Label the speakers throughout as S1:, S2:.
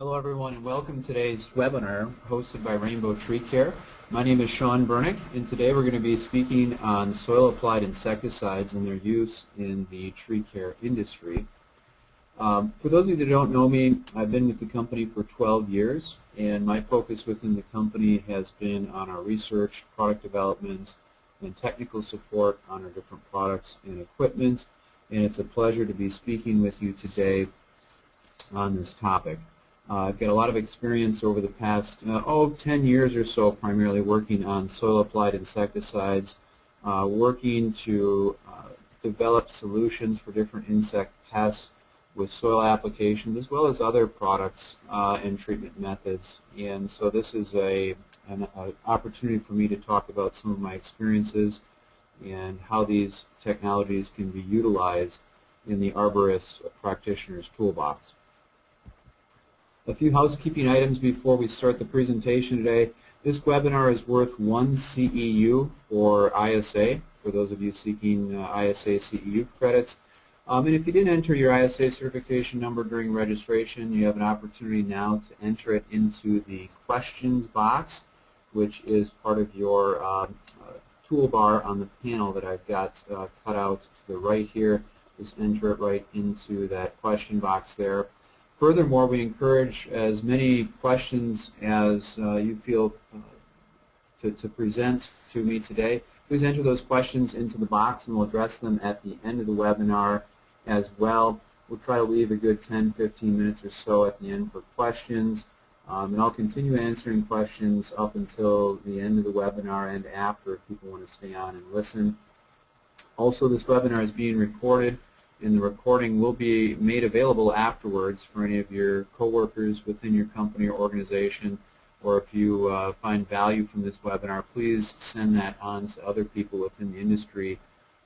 S1: Hello everyone and welcome to today's webinar hosted by Rainbow Tree Care. My name is Shawn Bernick and today we're going to be speaking on soil applied insecticides and their use in the tree care industry. Um, for those of you that don't know me, I've been with the company for 12 years and my focus within the company has been on our research, product development, and technical support on our different products and equipment and it's a pleasure to be speaking with you today on this topic. Uh, I've got a lot of experience over the past, uh, oh, 10 years or so primarily working on soil-applied insecticides, uh, working to uh, develop solutions for different insect pests with soil applications as well as other products uh, and treatment methods. And so this is a, an a opportunity for me to talk about some of my experiences and how these technologies can be utilized in the arborist practitioner's toolbox. A few housekeeping items before we start the presentation today. This webinar is worth one CEU for ISA, for those of you seeking uh, ISA CEU credits. Um, and if you didn't enter your ISA certification number during registration, you have an opportunity now to enter it into the questions box, which is part of your um, uh, toolbar on the panel that I've got uh, cut out to the right here. Just enter it right into that question box there. Furthermore, we encourage as many questions as uh, you feel uh, to, to present to me today. Please enter those questions into the box and we'll address them at the end of the webinar as well. We'll try to leave a good 10, 15 minutes or so at the end for questions. Um, and I'll continue answering questions up until the end of the webinar and after if people want to stay on and listen. Also, this webinar is being recorded and the recording will be made available afterwards for any of your coworkers within your company or organization or if you uh, find value from this webinar, please send that on to other people within the industry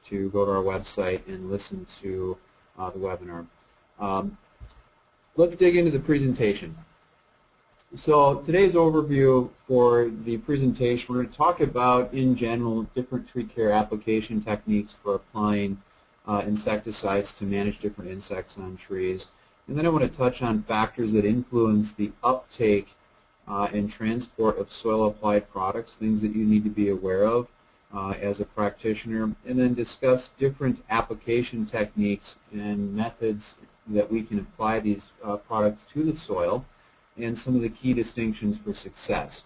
S1: to go to our website and listen to uh, the webinar. Um, let's dig into the presentation. So today's overview for the presentation, we're going to talk about, in general, different tree care application techniques for applying uh, insecticides to manage different insects on trees. And then I want to touch on factors that influence the uptake uh, and transport of soil-applied products, things that you need to be aware of uh, as a practitioner, and then discuss different application techniques and methods that we can apply these uh, products to the soil and some of the key distinctions for success.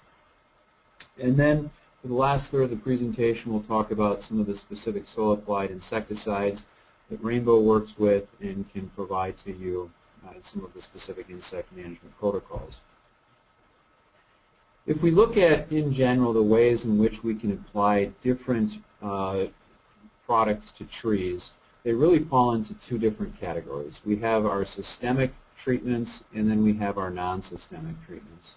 S1: And then for the last third of the presentation, we'll talk about some of the specific soil-applied insecticides that Rainbow works with and can provide to you uh, some of the specific insect management protocols. If we look at, in general, the ways in which we can apply different uh, products to trees, they really fall into two different categories. We have our systemic treatments and then we have our non-systemic treatments.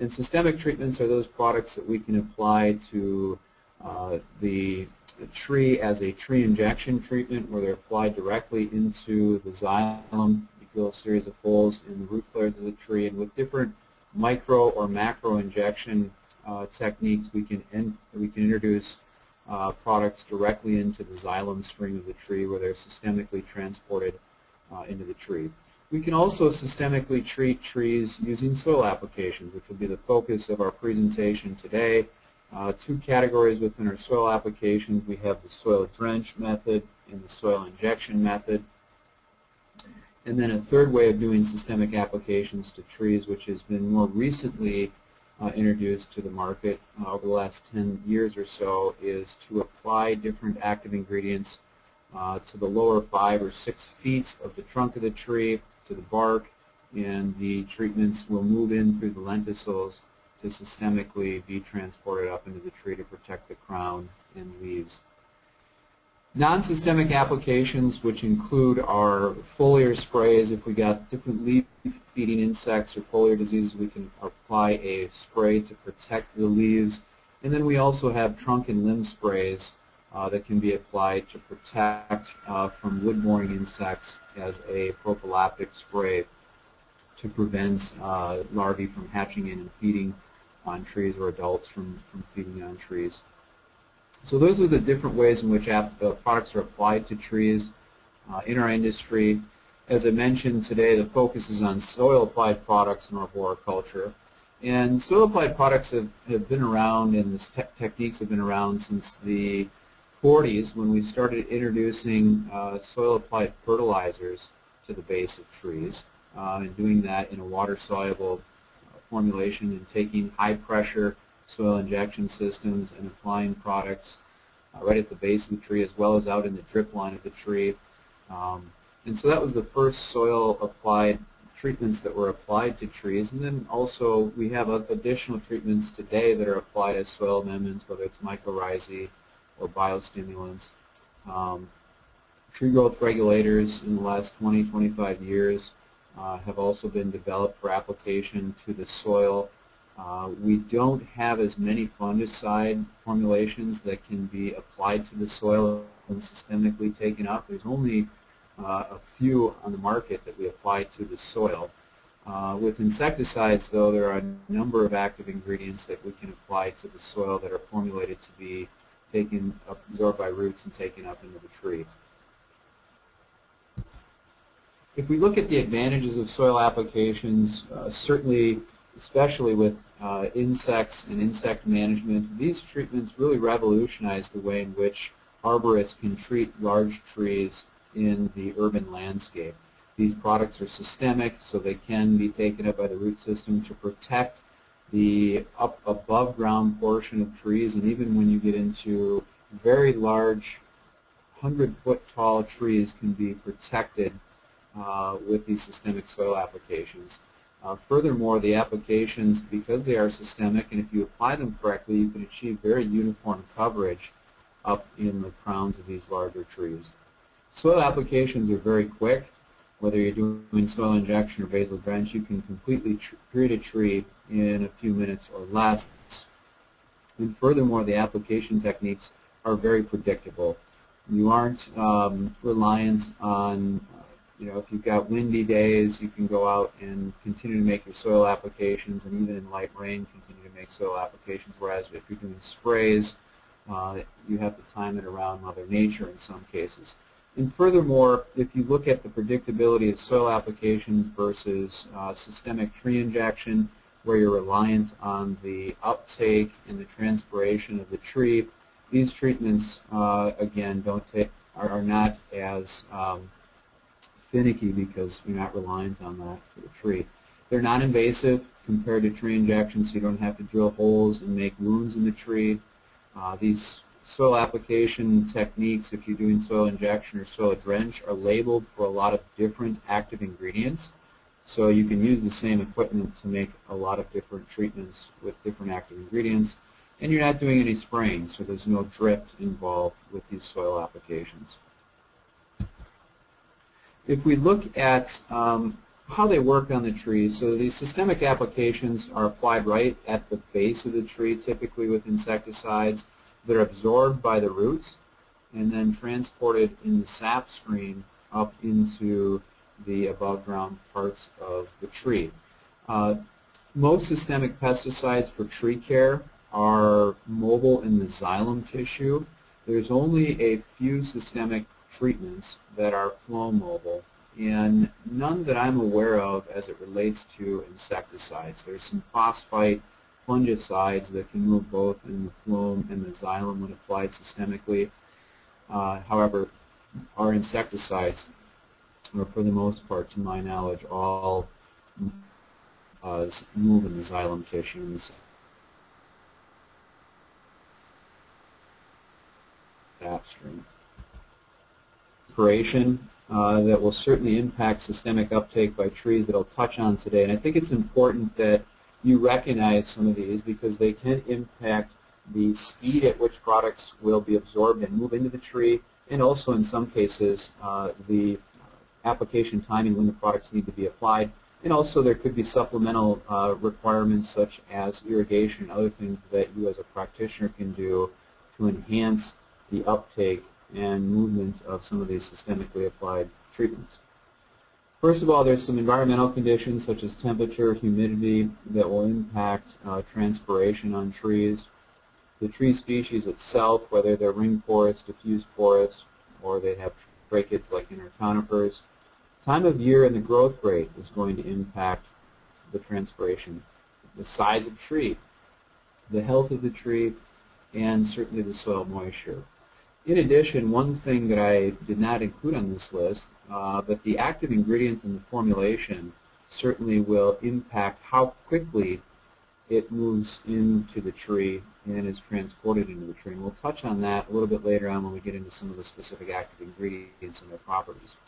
S1: And systemic treatments are those products that we can apply to uh, the, tree as a tree injection treatment where they're applied directly into the xylem. You a series of holes in the root flares of the tree and with different micro or macro injection uh, techniques we can, in, we can introduce uh, products directly into the xylem string of the tree where they're systemically transported uh, into the tree. We can also systemically treat trees using soil applications, which will be the focus of our presentation today. Uh, two categories within our soil applications. We have the soil drench method and the soil injection method. And then a third way of doing systemic applications to trees, which has been more recently uh, introduced to the market uh, over the last 10 years or so, is to apply different active ingredients uh, to the lower five or six feet of the trunk of the tree to the bark, and the treatments will move in through the lenticels to systemically be transported up into the tree to protect the crown and leaves. Non-systemic applications, which include our foliar sprays, if we got different leaf-feeding insects or foliar diseases, we can apply a spray to protect the leaves. And then we also have trunk and limb sprays uh, that can be applied to protect uh, from wood-boring insects as a prophylactic spray to prevent uh, larvae from hatching in and feeding on trees or adults from, from feeding on trees. So those are the different ways in which uh, products are applied to trees uh, in our industry. as I mentioned today, the focus is on soil applied products in arboriculture. And soil applied products have, have been around and these te techniques have been around since the 40s when we started introducing uh, soil applied fertilizers to the base of trees uh, and doing that in a water soluble uh, formulation and taking high pressure soil injection systems and applying products uh, right at the base of the tree as well as out in the drip line of the tree. Um, and so that was the first soil applied treatments that were applied to trees. And then also we have additional treatments today that are applied as soil amendments, whether it's mycorrhizae or biostimulants. Um, tree growth regulators in the last 20, 25 years uh, have also been developed for application to the soil. Uh, we don't have as many fungicide formulations that can be applied to the soil and systemically taken up. There's only uh, a few on the market that we apply to the soil. Uh, with insecticides, though, there are a number of active ingredients that we can apply to the soil that are formulated to be taken, absorbed by roots and taken up into the tree. If we look at the advantages of soil applications, uh, certainly, especially with uh, insects and insect management, these treatments really revolutionize the way in which arborists can treat large trees in the urban landscape. These products are systemic, so they can be taken up by the root system to protect the up above ground portion of trees, and even when you get into very large 100 foot tall trees can be protected uh, with these systemic soil applications. Uh, furthermore, the applications, because they are systemic, and if you apply them correctly, you can achieve very uniform coverage up in the crowns of these larger trees. Soil applications are very quick. Whether you're doing soil injection or basal drench, you can completely treat a tree in a few minutes or less. And furthermore, the application techniques are very predictable. You aren't um, reliant on, you know, if you've got windy days, you can go out and continue to make your soil applications, and even in light rain, continue to make soil applications, whereas if you're doing sprays, uh, you have to time it around Mother Nature in some cases. And furthermore, if you look at the predictability of soil applications versus uh, systemic tree injection, where you're reliant on the uptake and the transpiration of the tree, these treatments, uh, again, don't take, are, are not as um, finicky because you're not reliant on that for the tree. They're non-invasive compared to tree injections, so you don't have to drill holes and make wounds in the tree. Uh, these soil application techniques, if you're doing soil injection or soil drench, are labeled for a lot of different active ingredients. So you can use the same equipment to make a lot of different treatments with different active ingredients. And you're not doing any spraying, so there's no drift involved with these soil applications. If we look at um, how they work on the tree, so these systemic applications are applied right at the base of the tree, typically with insecticides. They're absorbed by the roots and then transported in the sap stream up into the above ground parts of the tree. Uh, most systemic pesticides for tree care are mobile in the xylem tissue. There's only a few systemic treatments that are phloem mobile and none that I'm aware of as it relates to insecticides. There's some phosphite fungicides that can move both in the phloem and the xylem when applied systemically. Uh, however, our insecticides are for the most part, to my knowledge, all uh, move in the xylem tissues. Upstream. Uh, that will certainly impact systemic uptake by trees that I'll touch on today. And I think it's important that you recognize some of these because they can impact the speed at which products will be absorbed and move into the tree, and also in some cases uh, the application timing when the products need to be applied. And also there could be supplemental uh, requirements such as irrigation and other things that you as a practitioner can do to enhance the uptake and movement of some of these systemically applied treatments. First of all, there's some environmental conditions such as temperature, humidity that will impact uh, transpiration on trees. The tree species itself, whether they're ring porous, diffuse porous, or they have tracheids like inner conifers, Time of year and the growth rate is going to impact the transpiration. The size of tree, the health of the tree, and certainly the soil moisture. In addition, one thing that I did not include on this list, uh, but the active ingredient in the formulation certainly will impact how quickly it moves into the tree and is transported into the tree. And we'll touch on that a little bit later on when we get into some of the specific active ingredients and their properties.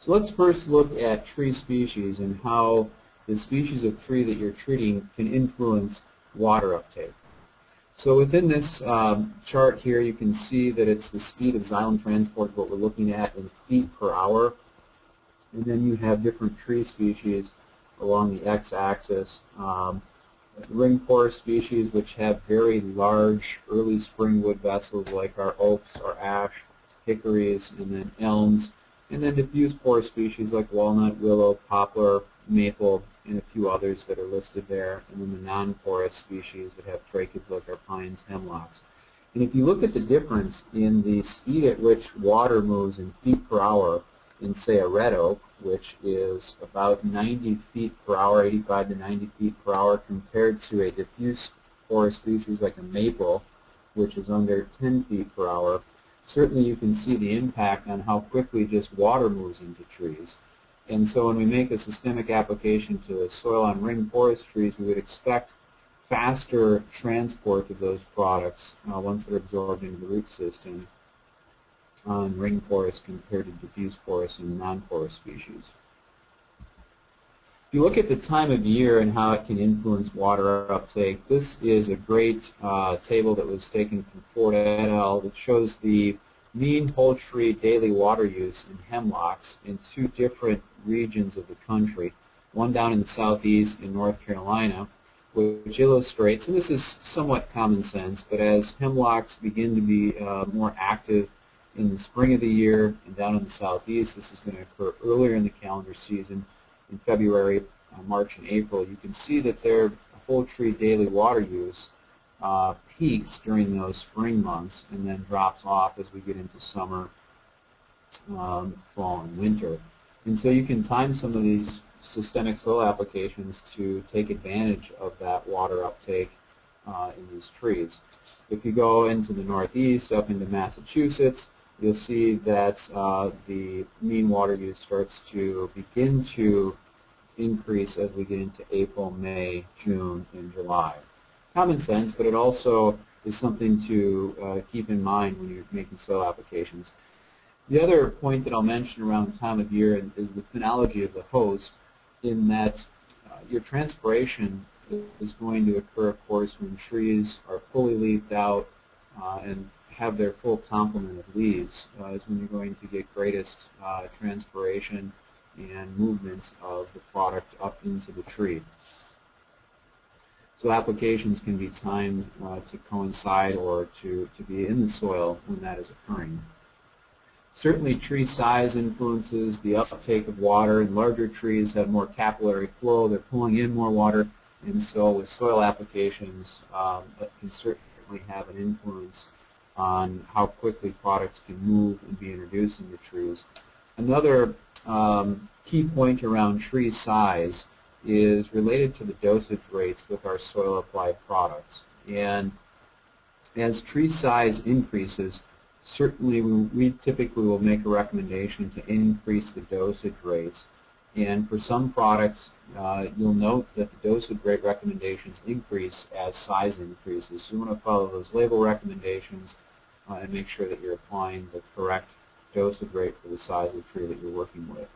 S1: So let's first look at tree species and how the species of tree that you're treating can influence water uptake. So within this um, chart here, you can see that it's the speed of xylem transport, what we're looking at in feet per hour. And then you have different tree species along the x-axis. Um, ring porous species which have very large early spring wood vessels like our oaks, our ash, hickories, and then elms. And then diffuse porous species like walnut, willow, poplar, maple, and a few others that are listed there, and then the non-porous species that have tracheids like our pines, hemlocks. And if you look at the difference in the speed at which water moves in feet per hour in, say, a red oak, which is about 90 feet per hour, 85 to 90 feet per hour, compared to a diffuse porous species like a maple, which is under 10 feet per hour, certainly you can see the impact on how quickly just water moves into trees. And so when we make a systemic application to a soil on ring porous trees, we would expect faster transport of those products uh, once they're absorbed into the root system on ring porous compared to diffuse porous and non-porous species. If you look at the time of year and how it can influence water uptake, this is a great uh, table that was taken from Ford et al. that shows the mean whole tree daily water use in hemlocks in two different regions of the country, one down in the southeast in North Carolina, which illustrates, and this is somewhat common sense, but as hemlocks begin to be uh, more active in the spring of the year and down in the southeast, this is going to occur earlier in the calendar season, in February, uh, March, and April, you can see that their whole tree daily water use uh, peaks during those spring months and then drops off as we get into summer, um, fall, and winter. And so you can time some of these systemic soil applications to take advantage of that water uptake uh, in these trees. If you go into the northeast, up into Massachusetts, you'll see that uh, the mean water use starts to begin to increase as we get into April, May, June, and July. Common sense, but it also is something to uh, keep in mind when you're making soil applications. The other point that I'll mention around time of year is the phenology of the host in that uh, your transpiration is going to occur, of course, when trees are fully leafed out uh, and have their full complement of leaves uh, is when you're going to get greatest uh, transpiration and movement of the product up into the tree. So applications can be timed uh, to coincide or to, to be in the soil when that is occurring. Certainly tree size influences the uptake of water, and larger trees have more capillary flow. They're pulling in more water, and so with soil applications, um, that can certainly have an influence on how quickly products can move and be introduced into trees. Another um, key point around tree size is related to the dosage rates with our soil applied products. And as tree size increases, certainly we typically will make a recommendation to increase the dosage rates. And for some products, uh, you'll note that the dosage rate recommendations increase as size increases. So you want to follow those label recommendations uh, and make sure that you're applying the correct dosage rate for the size of the tree that you're working with.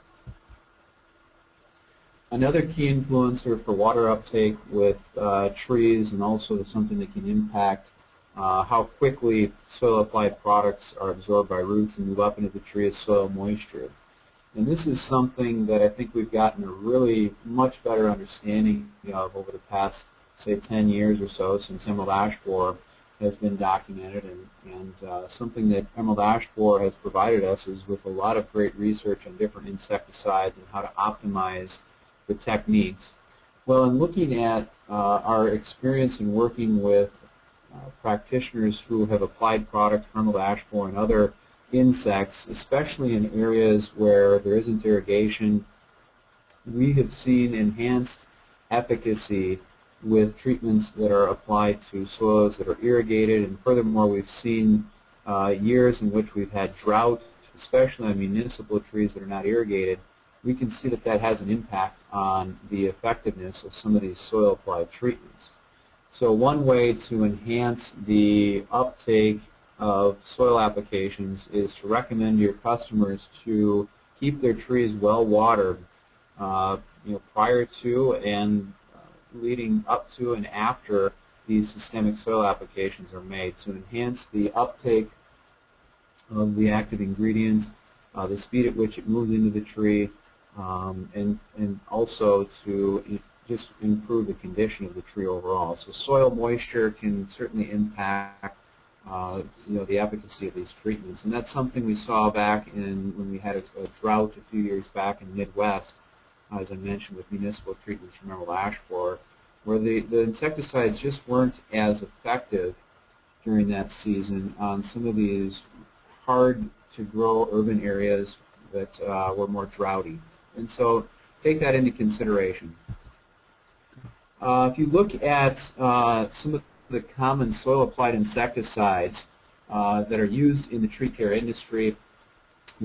S1: Another key influencer for water uptake with uh, trees and also something that can impact uh, how quickly soil applied products are absorbed by roots and move up into the tree is soil moisture. And this is something that I think we've gotten a really much better understanding of over the past, say, 10 years or so since emerald ash borer has been documented and, and uh, something that emerald ash borer has provided us is with a lot of great research on different insecticides and how to optimize the techniques. Well, in looking at uh, our experience in working with uh, practitioners who have applied product from ash borer and other insects, especially in areas where there isn't irrigation. We have seen enhanced efficacy with treatments that are applied to soils that are irrigated, and furthermore, we've seen uh, years in which we've had drought, especially on municipal trees that are not irrigated, we can see that that has an impact on the effectiveness of some of these soil applied treatments. So one way to enhance the uptake of soil applications is to recommend your customers to keep their trees well watered uh, you know, prior to and uh, leading up to and after these systemic soil applications are made to enhance the uptake of the active ingredients, uh, the speed at which it moves into the tree, um, and, and also to just improve the condition of the tree overall. So soil moisture can certainly impact uh, you know, the efficacy of these treatments. And that's something we saw back in when we had a, a drought a few years back in Midwest, as I mentioned, with municipal treatments from emerald ash borer, where the, the insecticides just weren't as effective during that season on some of these hard to grow urban areas that uh, were more droughty. And so take that into consideration. Uh, if you look at uh, some of the common soil applied insecticides uh, that are used in the tree care industry,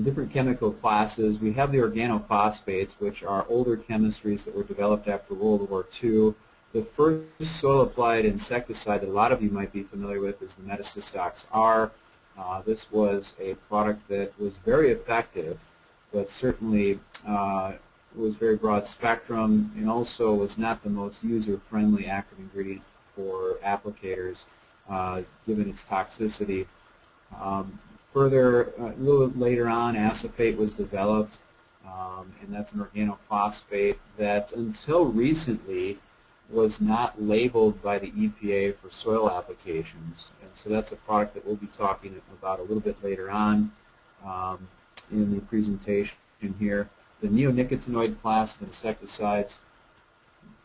S1: different chemical classes, we have the organophosphates, which are older chemistries that were developed after World War II. The first soil applied insecticide that a lot of you might be familiar with is the Metasystox R. Uh, this was a product that was very effective, but certainly uh, was very broad spectrum and also was not the most user-friendly active ingredient for applicators uh, given its toxicity. Um, further, uh, a little later on, acephate was developed, um, and that's an organophosphate that until recently was not labeled by the EPA for soil applications. And so that's a product that we'll be talking about a little bit later on um, in the presentation here. The neonicotinoid class of insecticides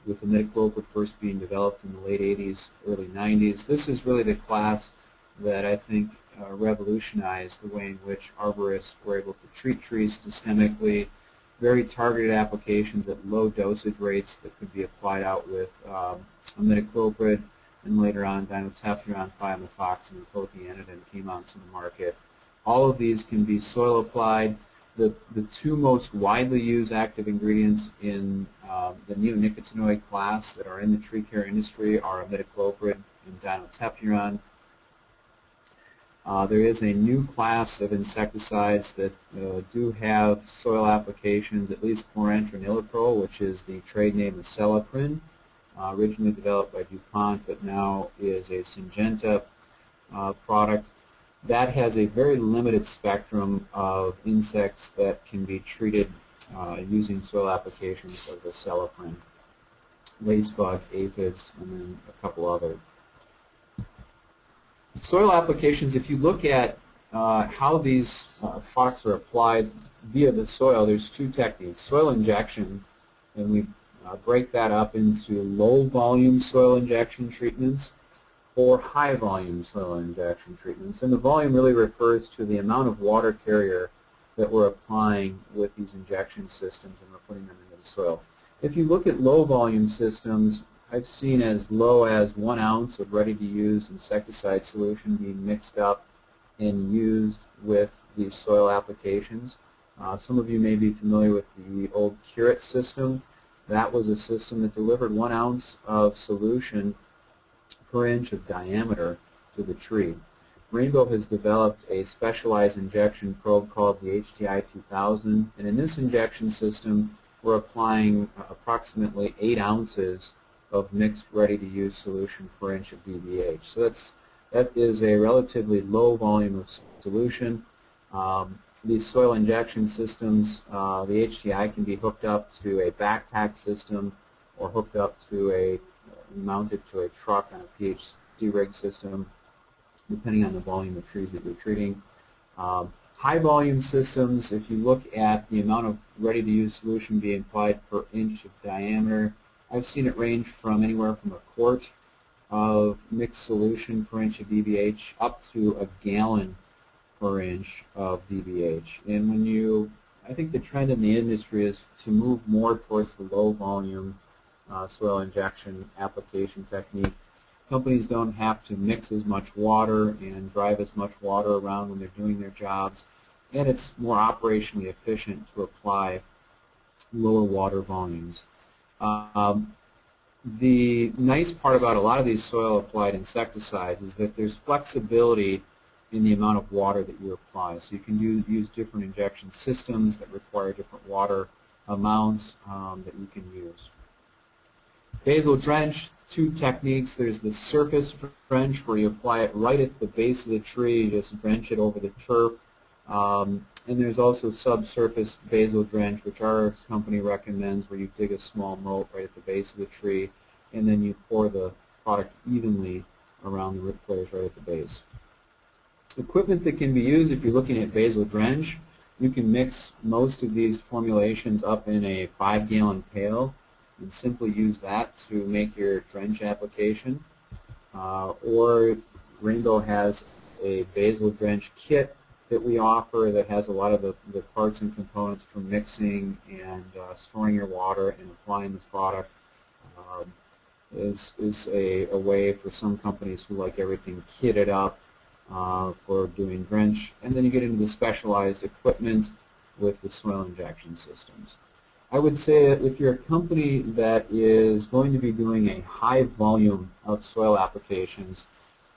S1: with the imidacloprid first being developed in the late 80s, early 90s. This is really the class that I think uh, revolutionized the way in which arborists were able to treat trees systemically, very targeted applications at low dosage rates that could be applied out with um, imidacloprid, and later on dinotefuran, thiamethoxam, and clothianidin came onto the market. All of these can be soil applied. The, the two most widely used active ingredients in uh, the neonicotinoid class that are in the tree care industry are imidacloprid and dinotefuran. Uh, there is a new class of insecticides that uh, do have soil applications, at least chlorantraniliprole, which is the trade name of Acelepryn, uh, originally developed by DuPont, but now is a Syngenta uh, product. That has a very limited spectrum of insects that can be treated uh, using soil applications of the Acelepryn, lacebug, aphids, and then a couple other. Soil applications, if you look at uh, how these uh, products are applied via the soil, there's two techniques. Soil injection, and we uh, break that up into low volume soil injection treatments or high volume soil injection treatments. And the volume really refers to the amount of water carrier that we're applying with these injection systems and we're putting them into the soil. If you look at low volume systems, I've seen as low as one ounce of ready-to-use insecticide solution being mixed up and used with these soil applications. Uh, some of you may be familiar with the old Curate system. That was a system that delivered one ounce of solution per inch of diameter to the tree. Rainbow has developed a specialized injection probe called the HTI 2000, and in this injection system, we're applying approximately 8 ounces of mixed ready-to-use solution per inch of DBH. So that's, that is a relatively low volume of solution. Um, these soil injection systems, uh, the HTI can be hooked up to a backpack system or hooked up to a, mounted to a truck on a PhD rig system depending on the volume of trees that you're treating. Um, high volume systems, if you look at the amount of ready-to-use solution being applied per inch of diameter, I've seen it range from anywhere from a quart of mixed solution per inch of DBH up to a gallon per inch of DBH. And when you, I think the trend in the industry is to move more towards the low volume uh, soil injection application technique. Companies don't have to mix as much water and drive as much water around when they're doing their jobs. And it's more operationally efficient to apply lower water volumes. Um, the nice part about a lot of these soil applied insecticides is that there's flexibility in the amount of water that you apply. So you can use, different injection systems that require different water amounts um, that you can use. Basal drench, two techniques. There's the surface drench where you apply it right at the base of the tree. You just drench it over the turf. Um, and there's also subsurface basal drench, which our company recommends, where you dig a small moat right at the base of the tree, and then you pour the product evenly around the root flares right at the base. Equipment that can be used if you're looking at basal drench, you can mix most of these formulations up in a five-gallon pail and simply use that to make your drench application. Uh, or Rainbow has a basal drench kit that we offer that has a lot of the, the parts and components for mixing and uh, storing your water and applying this product um, is, is a, a way for some companies who like everything kitted up uh, for doing drench. And then you get into the specialized equipment with the soil injection systems. I would say if you're a company that is going to be doing a high volume of soil applications,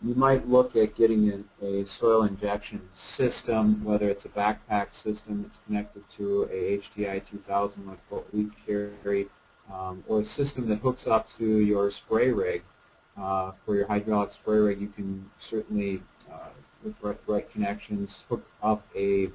S1: you might look at getting in a soil injection system, whether it's a backpack system that's connected to a HTI 2000 like what we carry, um, or a system that hooks up to your spray rig. Uh, for your hydraulic spray rig, you can certainly, uh, with right, right connections, hook up a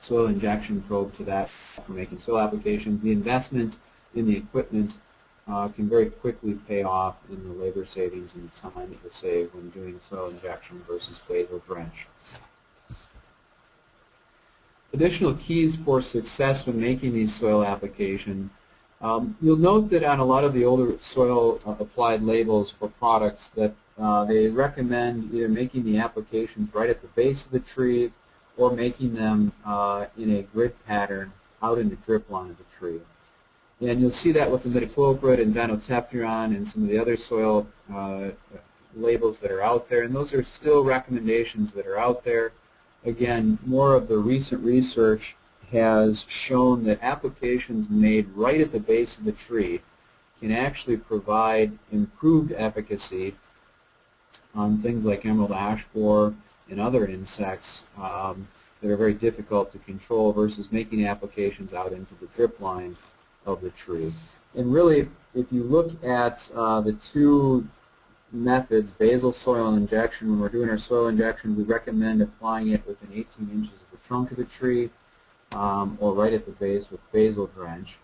S1: soil injection probe to that for making soil applications. The investment in the equipment uh, can very quickly pay off in the labor savings and the time that you save when doing soil injection versus basal drench. Additional keys for success when making these soil applications. Um, you'll note that on a lot of the older soil uh, applied labels for products that uh, they recommend either making the applications right at the base of the tree or making them uh, in a grid pattern out in the drip line of the tree. And you'll see that with the imidacloprid and dinotefuran and some of the other soil uh, labels that are out there. And those are still recommendations that are out there. Again, more of the recent research has shown that applications made right at the base of the tree can actually provide improved efficacy on things like emerald ash borer and other insects um, that are very difficult to control versus making applications out into the drip line of the tree. And really, if you look at uh, the two methods, basal soil injection, when we're doing our soil injection, we recommend applying it within 18 inches of the trunk of the tree um, or right at the base with basal drench.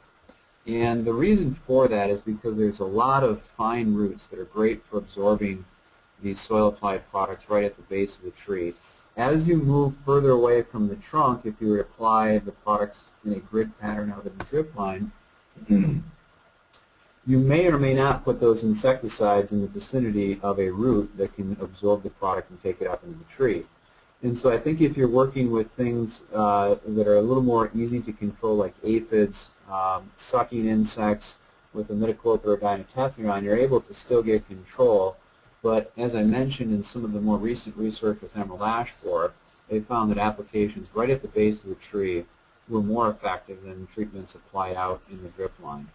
S1: And the reason for that is because there's a lot of fine roots that are great for absorbing these soil applied products right at the base of the tree. As you move further away from the trunk, if you apply the products in a grid pattern out of the drip line, you may or may not put those insecticides in the vicinity of a root that can absorb the product and take it up into the tree. And so I think if you're working with things uh, that are a little more easy to control like aphids, um, sucking insects with imidacloprid or dinotefuran, you're able to still get control. But as I mentioned in some of the more recent research with emerald ash borer, they found that applications right at the base of the tree were more effective than treatments applied out in the drip line.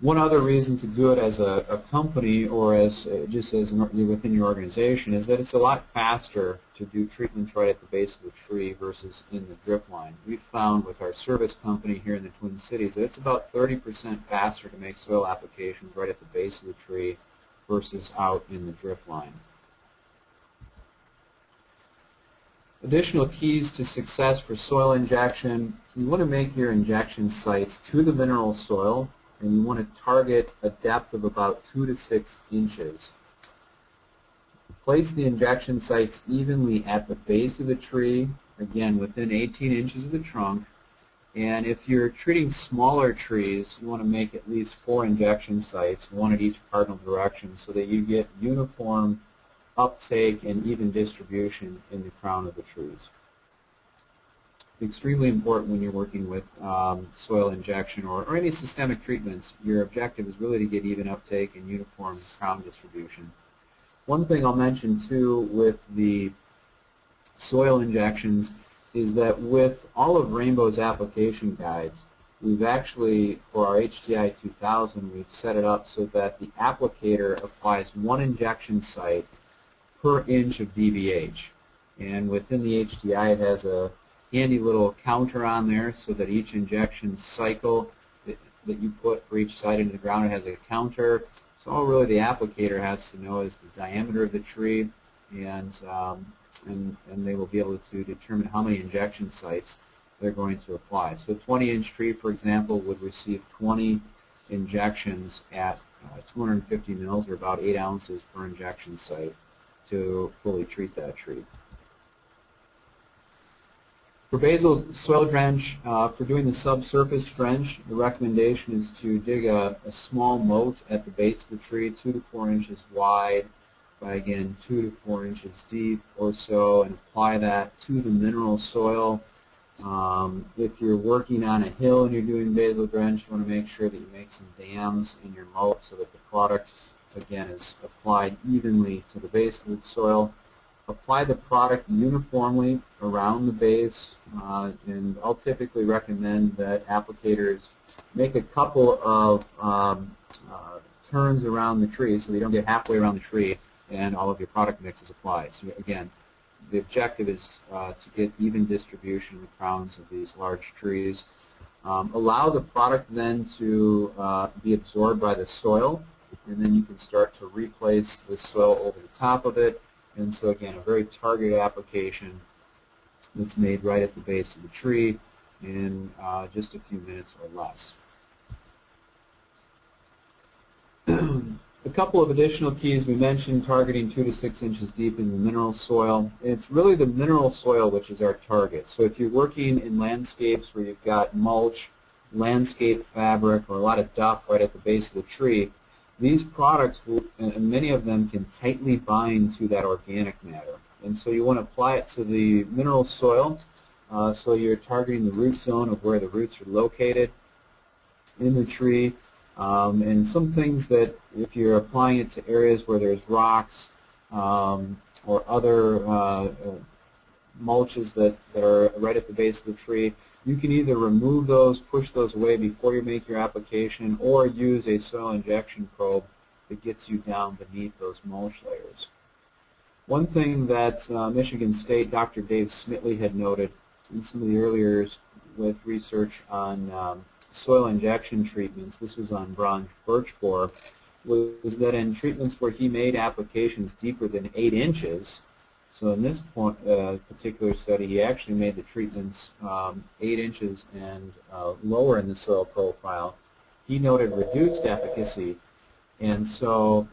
S1: One other reason to do it as a, a company or as uh, just as an, within your organization is that it's a lot faster to do treatments right at the base of the tree versus in the drip line. We've found with our service company here in the Twin Cities that it's about 30% faster to make soil applications right at the base of the tree versus out in the drip line. Additional keys to success for soil injection, you want to make your injection sites to the mineral soil and you want to target a depth of about 2 to 6 inches. Place the injection sites evenly at the base of the tree, again within 18 inches of the trunk, and if you're treating smaller trees, you want to make at least four injection sites, one at each cardinal direction, so that you get uniform uptake and even distribution in the crown of the trees. Extremely important when you're working with um, soil injection or, or any systemic treatments. Your objective is really to get even uptake and uniform crown distribution. One thing I'll mention too with the soil injections is that with all of Rainbow's application guides, we've actually, for our HTI 2000, we've set it up so that the applicator applies one injection site per inch of DBH. And within the HTI it has a handy little counter on there so that each injection cycle that, that you put for each site into the ground it has a counter. So all really the applicator has to know is the diameter of the tree and, um, and, and they will be able to determine how many injection sites they're going to apply. So a 20-inch tree, for example, would receive 20 injections at uh, 250 mils, or about 8 ounces per injection site, to fully treat that tree. For basal soil drench, uh, for doing the subsurface drench, the recommendation is to dig a, a, small moat at the base of the tree, 2 to 4 inches wide by, again, 2 to 4 inches deep or so, and apply that to the mineral soil um, if you're working on a hill and you're doing basal drench, you want to make sure that you make some dams in your moat so that the product, again, is applied evenly to the base of the soil. Apply the product uniformly around the base, uh, and I'll typically recommend that applicators make a couple of um, uh, turns around the tree so they don't get halfway around the tree and all of your product mix is applied. So again, the objective is uh, to get even distribution the crowns of these large trees. Um, allow the product then to uh, be absorbed by the soil, and then you can start to replace the soil over the top of it. And so again, a very targeted application that's made right at the base of the tree in uh, just a few minutes or less. A couple of additional keys we mentioned targeting 2 to 6 inches deep in the mineral soil. It's really the mineral soil which is our target. So if you're working in landscapes where you've got mulch, landscape fabric, or a lot of duff right at the base of the tree, these products, will, and many of them can tightly bind to that organic matter. And so you want to apply it to the mineral soil. Uh, so you're targeting the root zone of where the roots are located in the tree. Um, and some things that if you're applying it to areas where there's rocks um, or other uh, uh, mulches that, that are right at the base of the tree, you can either remove those, push those away before you make your application, or use a soil injection probe that gets you down beneath those mulch layers. One thing that uh, Michigan State Dr. Dave Smitley had noted in some of the earlier with research on um, soil injection treatments, this was on bronze birch borer, was that in treatments where he made applications deeper than 8 inches, so in this point, uh, particular study, he actually made the treatments um, 8 inches and uh, lower in the soil profile. He noted reduced efficacy, and so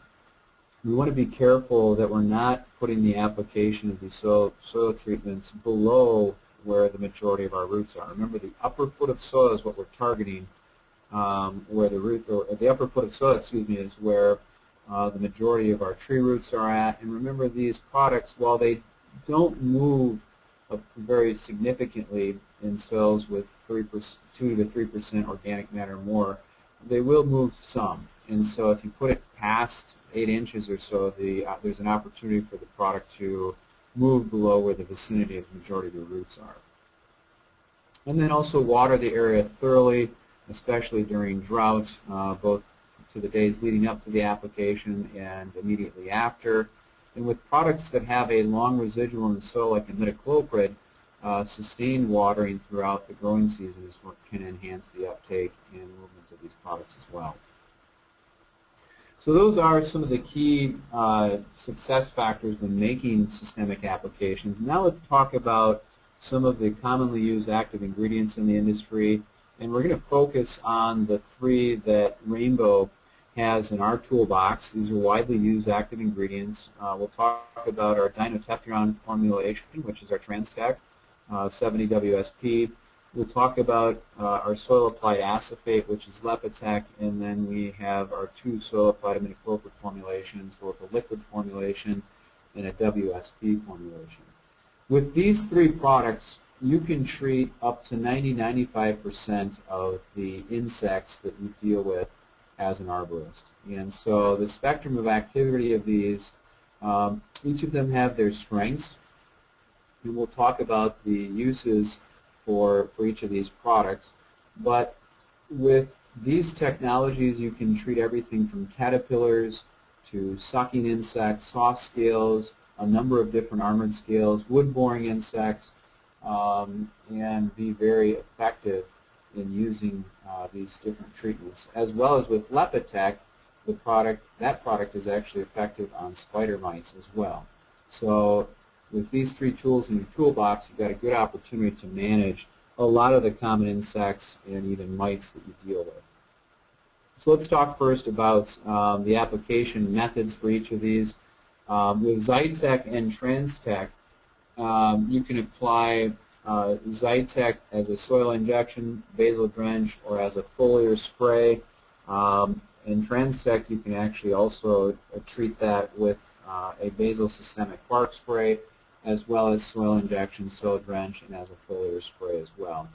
S1: we want to be careful that we're not putting the application of these soil, soil treatments below where the majority of our roots are. Remember, the upper foot of soil is what we're targeting, um, where the root, or the upper foot of soil, excuse me, is where uh, the majority of our tree roots are at. And remember, these products, while they don't move uh, very significantly in soils with 3%, 2 to 3% organic matter more, they will move some. And so if you put it past 8 inches or so, the, uh, there's an opportunity for the product to move below where the vicinity of the majority of the roots are. And then also water the area thoroughly, especially during drought, uh, both the days leading up to the application and immediately after. And with products that have a long residual in the soil like imidacloprid, uh, sustained watering throughout the growing season is what can enhance the uptake and movement of these products as well. So those are some of the key uh, success factors when making systemic applications. Now let's talk about some of the commonly used active ingredients in the industry. And we're going to focus on the three that Rainbow has in our toolbox. These are widely used active ingredients. Uh, we'll talk about our dinotefuran formulation, which is our Transtect, uh, 70WSP. We'll talk about uh, our soil applied acephate, which is Lepitect, and then we have our two soil applied imidacloprid formulations, both a liquid formulation and a WSP formulation. With these three products, you can treat up to 90-95% of the insects that you deal with as an arborist. And so the spectrum of activity of these, um, each of them have their strengths. And we'll talk about the uses for, for each of these products. But with these technologies, you can treat everything from caterpillars to sucking insects, soft scales, a number of different armored scales, wood-boring insects, um, and be very effective in using uh, these different treatments. As well as with Lepitect, the product, that product is actually effective on spider mites as well. So with these three tools in your toolbox, you've got a good opportunity to manage a lot of the common insects and even mites that you deal with. So let's talk first about um, the application methods for each of these. Um, with Xytect and Transtect, um, you can apply uh, Xytect as a soil injection, basal drench, or as a foliar spray. Um, in Transtect, you can actually also uh, treat that with uh, a basal systemic bark spray, as well as soil injection, soil drench, and as a foliar spray as well.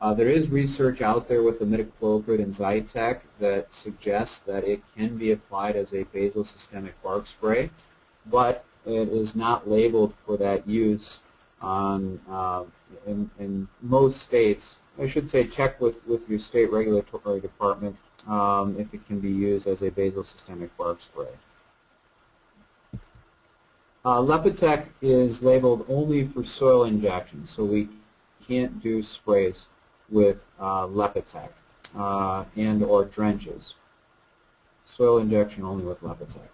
S1: Uh, there is research out there with imidacloprid and Xytect that suggests that it can be applied as a basal systemic bark spray, but it is not labeled for that use on uh, in, in most states. I should say check with, with your state regulatory department um, if it can be used as a basal systemic bark spray. Uh, Lepitect is labeled only for soil injection, so we can't do sprays with uh, Lepitect uh, and or drenches. Soil injection only with Lepitect.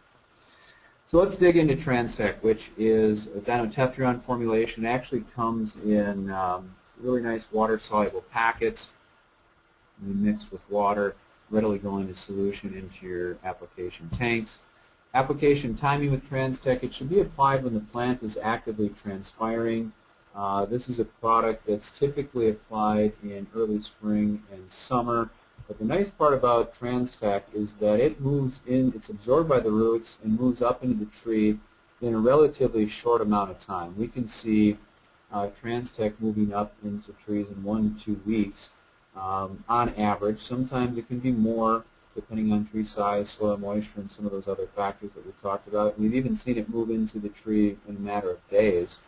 S1: So let's dig into Transtect, which is a dinotefuran formulation. It actually comes in um, really nice water-soluble packets. You mix with water, readily go into solution into your application tanks. Application timing with Transtect, it should be applied when the plant is actively transpiring. Uh, this is a product that's typically applied in early spring and summer. But the nice part about Transtect is that it moves in, it's absorbed by the roots and moves up into the tree in a relatively short amount of time. We can see uh, Transtect moving up into trees in one to two weeks um, on average. Sometimes it can be more depending on tree size, soil moisture, and some of those other factors that we talked about. We've even seen it move into the tree in a matter of days.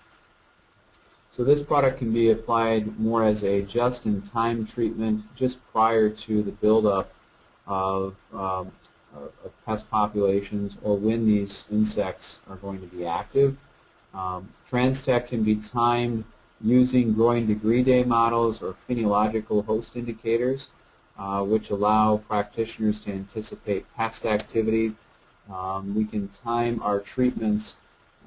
S1: So this product can be applied more as a just-in-time treatment just prior to the buildup of, um, of pest populations or when these insects are going to be active. Um, Transtect can be timed using growing degree day models or phenological host indicators, uh, which allow practitioners to anticipate pest activity. Um, we can time our treatments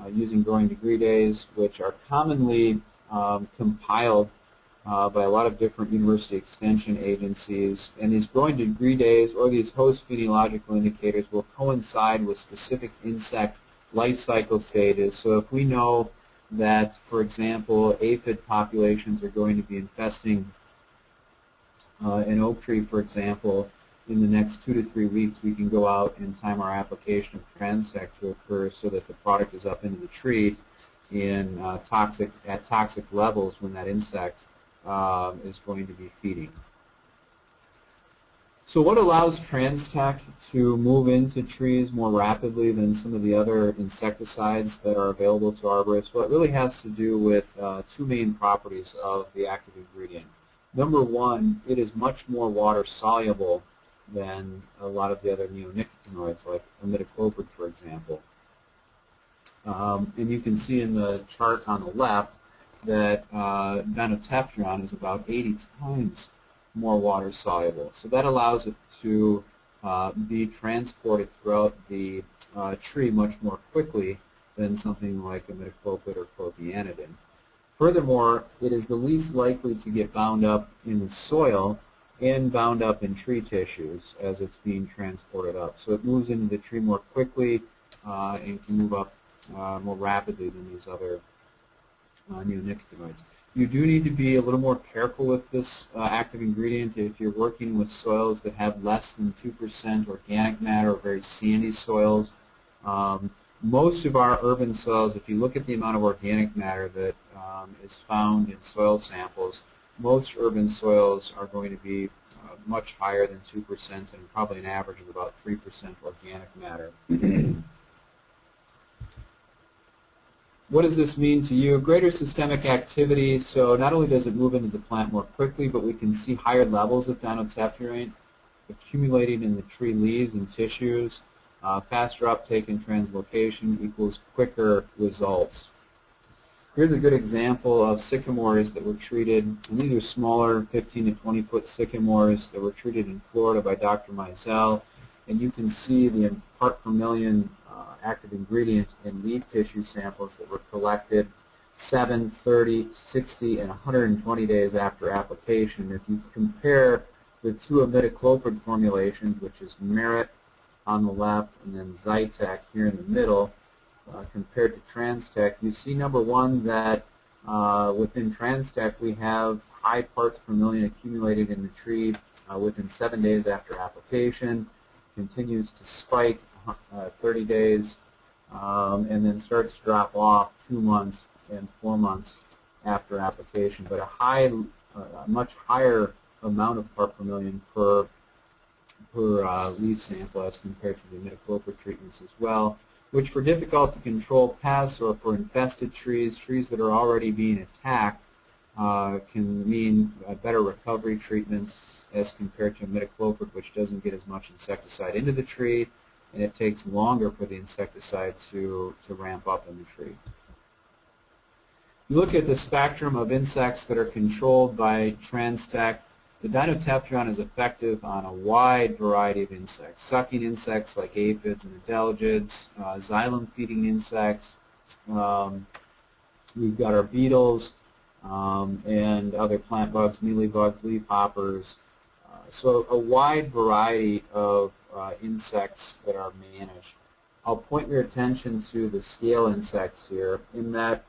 S1: uh, using growing degree days, which are commonly um, compiled uh, by a lot of different university extension agencies. And these growing degree days or these host phenological indicators will coincide with specific insect life cycle stages. So if we know that, for example, aphid populations are going to be infesting uh, an oak tree, for example, in the next two to three weeks, we can go out and time our application of Transtect to occur so that the product is up into the tree in uh, toxic at toxic levels when that insect um, is going to be feeding. So what allows Transtect to move into trees more rapidly than some of the other insecticides that are available to arborists? Well, it really has to do with uh, two main properties of the active ingredient. Number one, it is much more water soluble than a lot of the other neonicotinoids like imidacloprid, for example. Um, and you can see in the chart on the left that uh, dinotefuran is about 80 times more water soluble. So that allows it to uh, be transported throughout the uh, tree much more quickly than something like imidacloprid or clothianidin. Furthermore, it is the least likely to get bound up in the soil and bound up in tree tissues as it's being transported up. So it moves into the tree more quickly uh, and can move up uh, more rapidly than these other uh, neonicotinoids. You do need to be a little more careful with this uh, active ingredient if you're working with soils that have less than 2% organic matter or very sandy soils. Um, most of our urban soils, if you look at the amount of organic matter that um, is found in soil samples, most urban soils are going to be uh, much higher than 2% and probably an average of about 3% organic matter. what does this mean to you? Greater systemic activity, so not only does it move into the plant more quickly, but we can see higher levels of dinotefuran accumulating in the tree leaves and tissues. Uh, faster uptake and translocation equals quicker results. Here's a good example of sycamores that were treated, and these are smaller 15 to 20 foot sycamores that were treated in Florida by Dr. Mizell, and you can see the part per million uh, active ingredient in leaf tissue samples that were collected 7, 30, 60, and 120 days after application. If you compare the two imidacloprid formulations, which is Merit on the left and then Xytect here in the middle uh, compared to Transtect, you see number one that uh, within Transtect we have high parts per million accumulated in the tree uh, within seven days after application, continues to spike uh, 30 days, um, and then starts to drop off two months and four months after application, but a high, uh, a much higher amount of part per million per per uh, leaf sample as compared to the imidacloprid treatments as well, which for difficult to control pests or for infested trees, trees that are already being attacked, uh, can mean better recovery treatments as compared to imidacloprid, which doesn't get as much insecticide into the tree, and it takes longer for the insecticide to, to ramp up in the tree. You look at the spectrum of insects that are controlled by Transtect the dinotefuran is effective on a wide variety of insects, sucking insects like aphids and adelgids, uh, xylem-feeding insects. Um, we've got our beetles um, and other plant bugs, mealybugs, leaf hoppers. Uh, so a wide variety of uh, insects that are managed. I'll point your attention to the scale insects here in that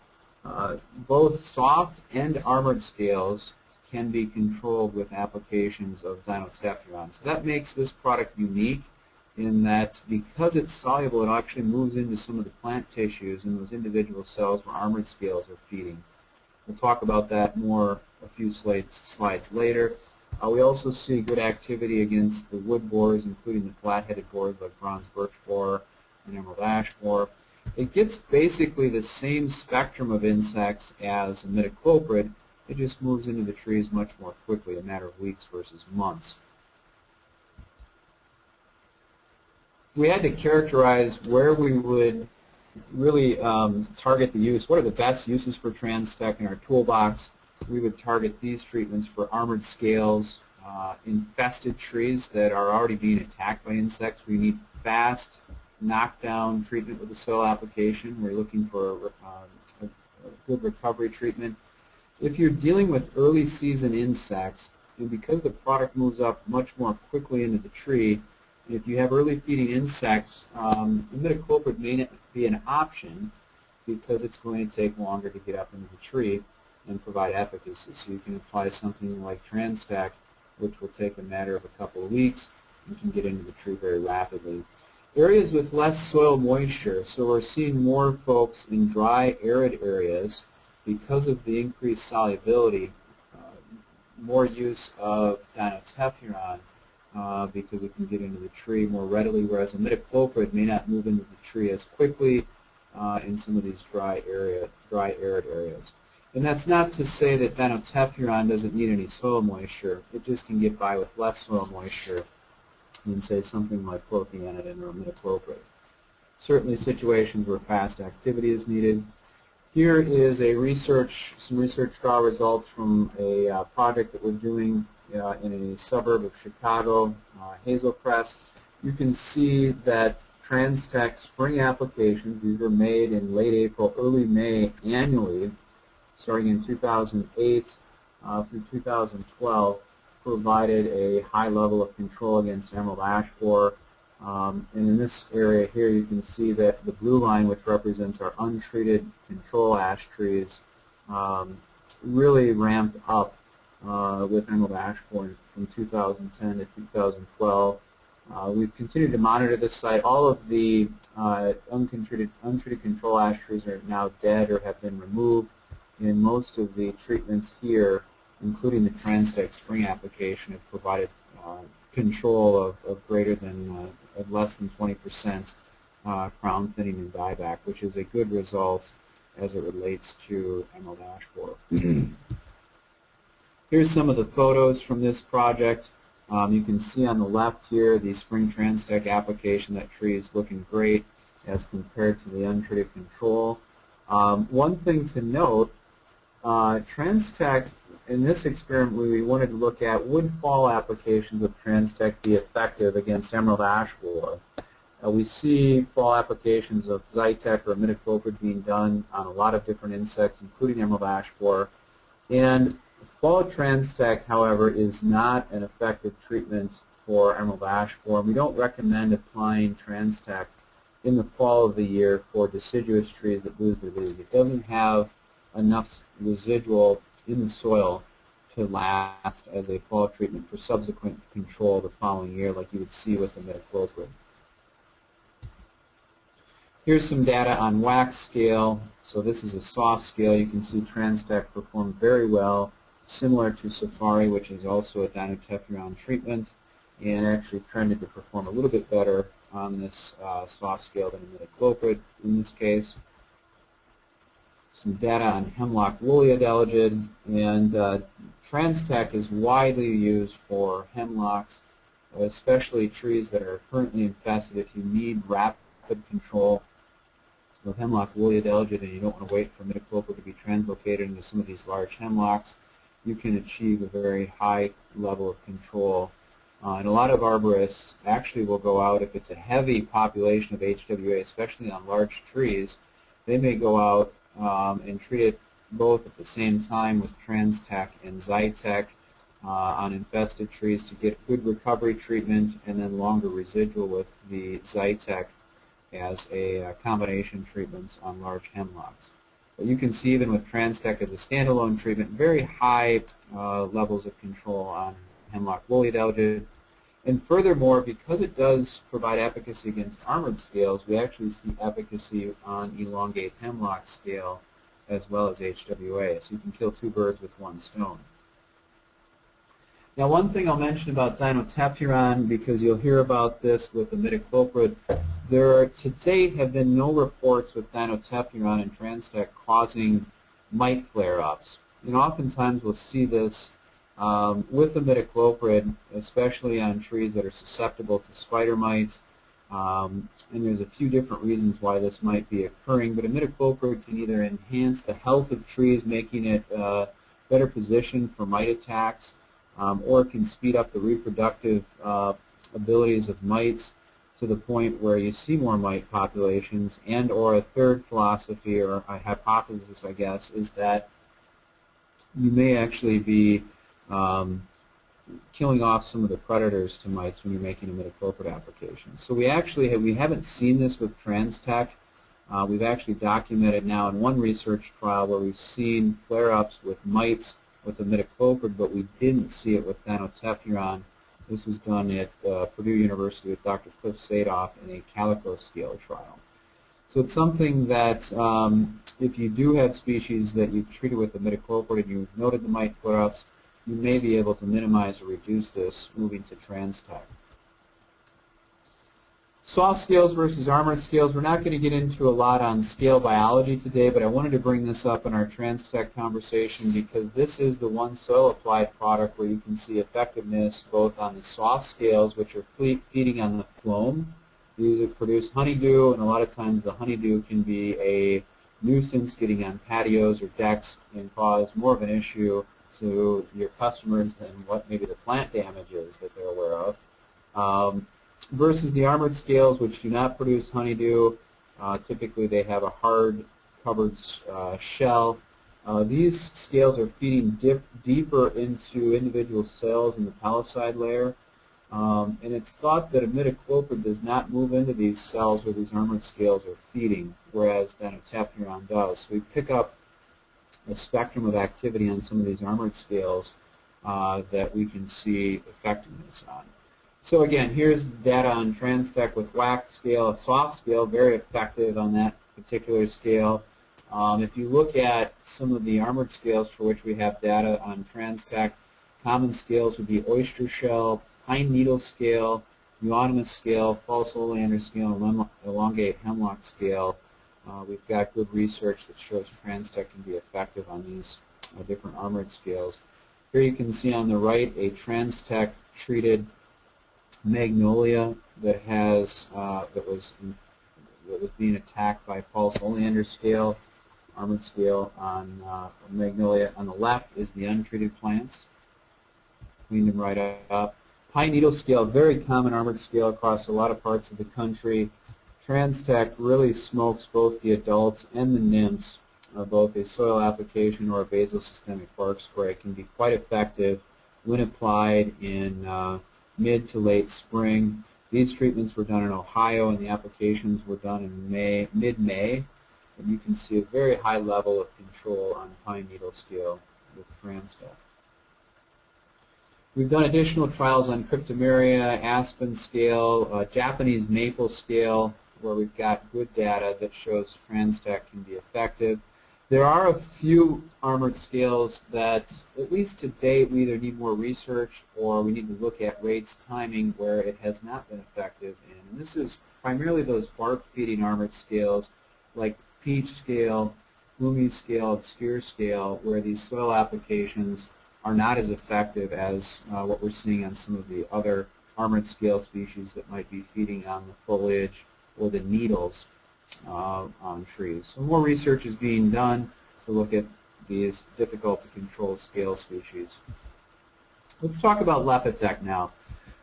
S1: uh, both soft and armored scales can be controlled with applications of dinotefuran. So that makes this product unique in that because it's soluble, it actually moves into some of the plant tissues in those individual cells where armored scales are feeding. We'll talk about that more a few slides, slides later. Uh, we also see good activity against the wood borers, including the flat-headed borers like bronze birch borer and emerald ash borer. It gets basically the same spectrum of insects as imidacloprid, it just moves into the trees much more quickly, a matter of weeks versus months. We had to characterize where we would really um, target the use. What are the best uses for Transtect in our toolbox? We would target these treatments for armored scales, uh, infested trees that are already being attacked by insects. We need fast knockdown treatment with the soil application. We're looking for uh, a, a good recovery treatment if you're dealing with early season insects, and because the product moves up much more quickly into the tree, if you have early feeding insects, um, imidacloprid may be an option because it's going to take longer to get up into the tree and provide efficacy. So you can apply something like Transtect, which will take a matter of a couple of weeks and can get into the tree very rapidly. Areas with less soil moisture, so we're seeing more folks in dry, arid areas because of the increased solubility, uh, more use of dinotefuran uh, because it can get into the tree more readily, whereas a imidacloprid may not move into the tree as quickly uh, in some of these dry area, dry arid areas. And that's not to say that dinotefuran doesn't need any soil moisture. It just can get by with less soil moisture than, say, something like clothianidin or imidacloprid. Certainly situations where fast activity is needed, here is a research, some research trial results from a uh, project that we're doing uh, in a suburb of Chicago, uh, Hazel Crest. You can see that Transtect spring applications, these were made in late April, early May annually, starting in 2008 uh, through 2012, provided a high level of control against emerald ash borer um, and in this area here you can see that the blue line which represents our untreated control ash trees um, really ramped up uh, with emerald ash from 2010 to 2012 Uh, we've continued to monitor this site. All of the uh, untreated, untreated control ash trees are now dead or have been removed. And most of the treatments here, including the Transtect spring application, have provided uh, control of, of, greater than, uh, of less than 20% uh, crown thinning and dieback, which is a good result as it relates to emerald ash borer. Here's some of the photos from this project. Um, you can see on the left here the Spring Transtect application. That tree is looking great as compared to the untreated control. Um, one thing to note, uh, Transtect, in this experiment we wanted to look at would fall applications of Transtect be effective against emerald ash borer. Uh, we see fall applications of Xytect or imidacloprid being done on a lot of different insects, including emerald ash borer. And Fall Transtect, however, is not an effective treatment for emerald ash borer. We don't recommend applying Transtect in the fall of the year for deciduous trees that lose their leaves. It doesn't have enough residual in the soil to last as a fall treatment for subsequent control the following year like you would see with imidacloprid. Here's some data on wax scale. So this is a soft scale. You can see Transtect performed very well, similar to Safari, which is also a dinotefuran treatment, and actually trended to perform a little bit better on this uh, soft scale than imidacloprid in this case. Some data on hemlock woolly adelgid, and uh, Transtect is widely used for hemlocks, especially trees that are currently infested. If you need rapid control of hemlock woolly adelgid and you don't want to wait for imidacloprid to be translocated into some of these large hemlocks, you can achieve a very high level of control. Uh, and a lot of arborists actually will go out, if it's a heavy population of HWA, especially on large trees, they may go out um, and treat it both at the same time with Transtect and Xytect uh, on infested trees to get good recovery treatment and then longer residual with the Xytect as a uh, combination treatments on large hemlocks. But you can see even with Transtect as a standalone treatment, very high uh, levels of control on hemlock woolly adelgid. And furthermore, because it does provide efficacy against armored scales, we actually see efficacy on elongate hemlock scale as well as HWA. So you can kill two birds with one stone. Now one thing I'll mention about dinotefuran, because you'll hear about this with imidacloprid, there are, to date have been no reports with dinotefuran and Transtect causing mite flare-ups. And oftentimes we'll see this um, with imidacloprid, especially on trees that are susceptible to spider mites. Um, and there's a few different reasons why this might be occurring, but imidacloprid can either enhance the health of trees, making it uh, better positioned for mite attacks, um, or can speed up the reproductive uh, abilities of mites to the point where you see more mite populations and or a third philosophy or a hypothesis, I guess, is that you may actually be um, killing off some of the predators to mites when you're making a imidacloprid application. So we actually have, we haven't seen this with Transtect. Uh, we've actually documented now in one research trial where we've seen flare-ups with mites with imidacloprid, but we didn't see it with dinotefuran this was done at uh, Purdue University with Dr. Cliff Sadof in a calico scale trial. So it's something that um, if you do have species that you've treated with imidacloprid and you've noted the mite flare-ups, you may be able to minimize or reduce this moving to Transtect. Soft scales versus armored scales. We're not going to get into a lot on scale biology today, but I wanted to bring this up in our Transtect conversation because this is the one soil applied product where you can see effectiveness both on the soft scales, which are feeding on the phloem. These produce honeydew, and a lot of times the honeydew can be a nuisance getting on patios or decks and cause more of an issue to your customers than what maybe the plant damage is that they're aware of. Um, versus the armored scales, which do not produce honeydew. Uh, typically, they have a hard covered uh, shell. Uh, these scales are feeding dip, deeper into individual cells in the palisade layer. Um, and it's thought that imidacloprid does not move into these cells where these armored scales are feeding, whereas dinotefuran does. So we pick up a spectrum of activity on some of these armored scales uh, that we can see effectiveness on. So again, here's data on Transtect with wax scale, soft scale, very effective on that particular scale. Um, if you look at some of the armored scales for which we have data on Transtect, common scales would be oyster shell, pine needle scale, euonymus scale, false oleander scale, elongate hemlock scale. Uh, we've got good research that shows Transtect can be effective on these uh, different armored scales. Here you can see on the right a Transtect treated magnolia that has uh, that was that was being attacked by false oleander scale, armored scale on uh, magnolia. On the left is the untreated plants. Cleaned them right up. Pine needle scale, very common armored scale across a lot of parts of the country. Transtect really smokes both the adults and the nymphs of both a soil application or a basal systemic bark spray. It can be quite effective when applied in uh, mid to late spring. These treatments were done in Ohio and the applications were done in May, mid-May. And you can see a very high level of control on pine needle scale with Transtect. We've done additional trials on cryptomeria, aspen scale, uh, Japanese maple scale, where we've got good data that shows Transtect can be effective. There are a few armored scales that, at least to date, we either need more research or we need to look at rates timing where it has not been effective. And this is primarily those bark feeding armored scales like peach scale, gloomy scale, obscure scale, where these soil applications are not as effective as uh, what we're seeing on some of the other armored scale species that might be feeding on the foliage or the needles uh, on trees. So more research is being done to look at these difficult to control scale species. Let's talk about Lepitect now.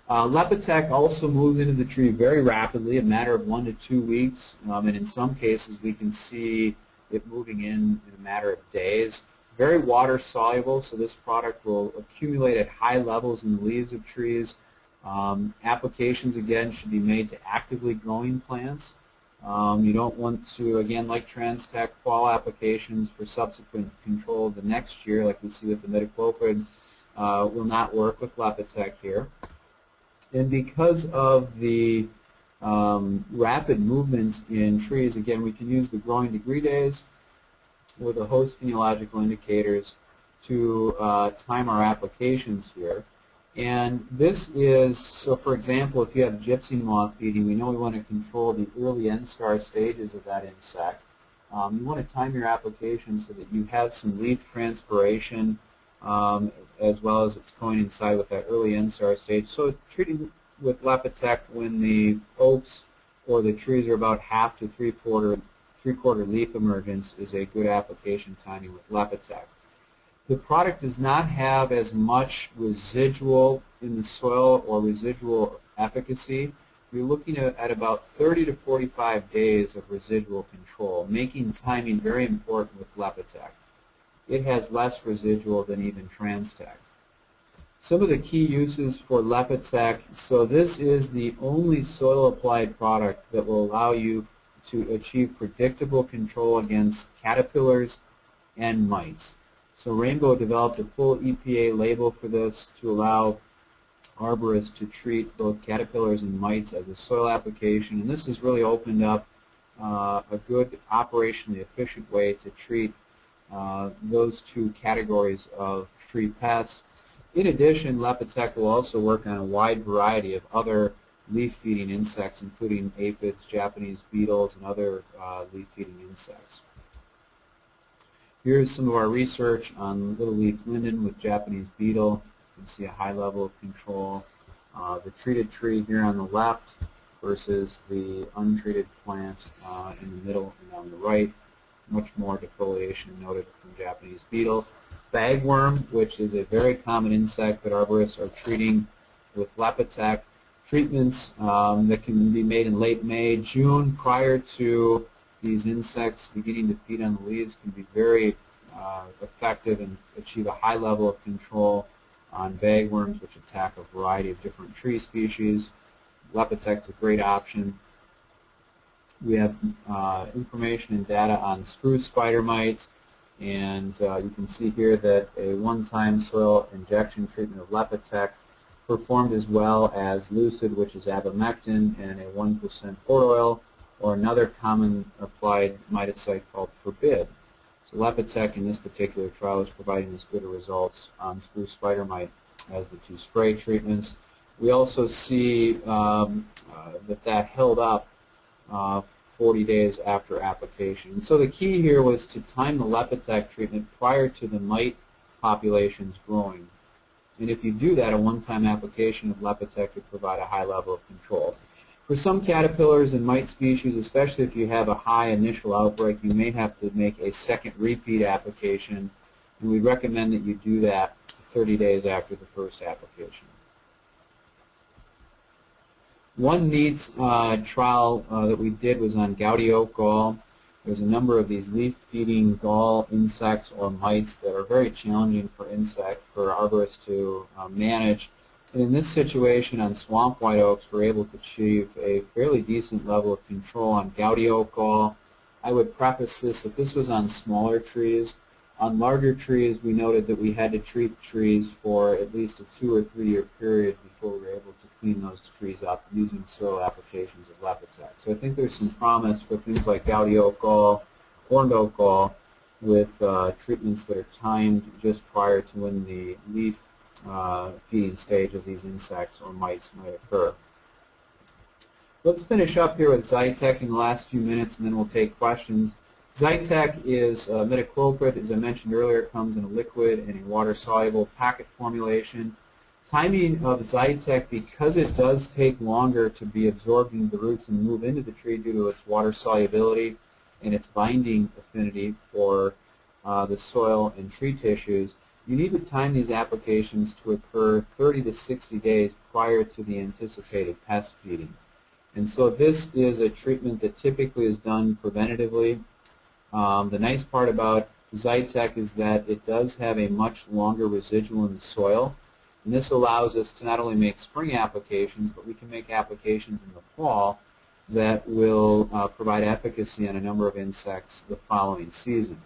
S1: Uh, Lepitect also moves into the tree very rapidly, a matter of one to two weeks, um, and in some cases we can see it moving in in a matter of days. Very water soluble, so this product will accumulate at high levels in the leaves of trees. Um, applications, again, should be made to actively growing plants. Um, you don't want to, again, like Transtect, fall applications for subsequent control the next year, like we see with the imidacloprid, uh, will not work with Lepitect here. And because of the um, rapid movements in trees, again, we can use the growing degree days or the host phenological indicators to uh, time our applications here. And this is, so for example, if you have gypsy moth feeding, we know we want to control the early instar stages of that insect. Um, you want to time your application so that you have some leaf transpiration um, as well as it's coincide with that early instar stage. So treating with Lepitect when the oaks or the trees are about half to three-quarter three-quarter leaf emergence is a good application timing with Lepitect. The product does not have as much residual in the soil or residual efficacy. You're looking at, about 30 to 45 days of residual control, making timing very important with Lepitect. It has less residual than even Transtect. Some of the key uses for Lepitect, so this is the only soil applied product that will allow you to achieve predictable control against caterpillars and mites. So Rainbow developed a full EPA label for this to allow arborists to treat both caterpillars and mites as a soil application. And this has really opened up uh, a good operationally efficient way to treat uh, those two categories of tree pests. In addition, Lepitect will also work on a wide variety of other leaf-feeding insects, including aphids, Japanese beetles, and other uh, leaf-feeding insects. Here's some of our research on little leaf linden with Japanese beetle. You can see a high level of control. Uh, the treated tree here on the left versus the untreated plant uh, in the middle and on the right. Much more defoliation noted from Japanese beetle. Bagworm, which is a very common insect that arborists are treating with Lepitect. Treatments um, that can be made in late May, June, prior to these insects beginning to feed on the leaves can be very uh, effective and achieve a high level of control on bagworms, which attack a variety of different tree species. Lepitect is a great option. We have uh, information and data on spruce spider mites, and uh, you can see here that a one-time soil injection treatment of Lepitect performed as well as Lucid, which is abamectin, and a 1% hort oil, or another common applied miticide called Forbid. So Lepitect in this particular trial is providing as good results on spruce spider mite as the two spray treatments. We also see um, uh, that that held up uh, 40 days after application. So the key here was to time the Lepitect treatment prior to the mite populations growing. And if you do that, a one-time application of Lepitect could provide a high level of control. For some caterpillars and mite species, especially if you have a high initial outbreak, you may have to make a second repeat application, and we recommend that you do that 30 days after the first application. One neat uh, trial uh, that we did was on gouty oak gall. There's a number of these leaf-feeding gall insects or mites that are very challenging for insect for arborists to uh, manage. In this situation on swamp white oaks, we're able to achieve a fairly decent level of control on gouty oak gall. I would preface this that this was on smaller trees. On larger trees, we noted that we had to treat trees for at least a two or three year period before we were able to clean those trees up using soil applications of Lepitect. So I think there's some promise for things like gouty oak gall, horned oak gall, with uh, treatments that are timed just prior to when the leaf uh, feeding stage of these insects or mites might occur. Let's finish up here with Xytect in the last few minutes and then we'll take questions. Xytect is uh, imidacloprid, as I mentioned earlier, it comes in a liquid and a water-soluble packet formulation. Timing of Xytect, because it does take longer to be absorbed into the roots and move into the tree due to its water solubility and its binding affinity for uh, the soil and tree tissues, you need to time these applications to occur 30 to 60 days prior to the anticipated pest feeding. And so this is a treatment that typically is done preventatively um, the nice part about Xytect is that it does have a much longer residual in the soil. And this allows us to not only make spring applications, but we can make applications in the fall that will uh, provide efficacy on a number of insects the following season.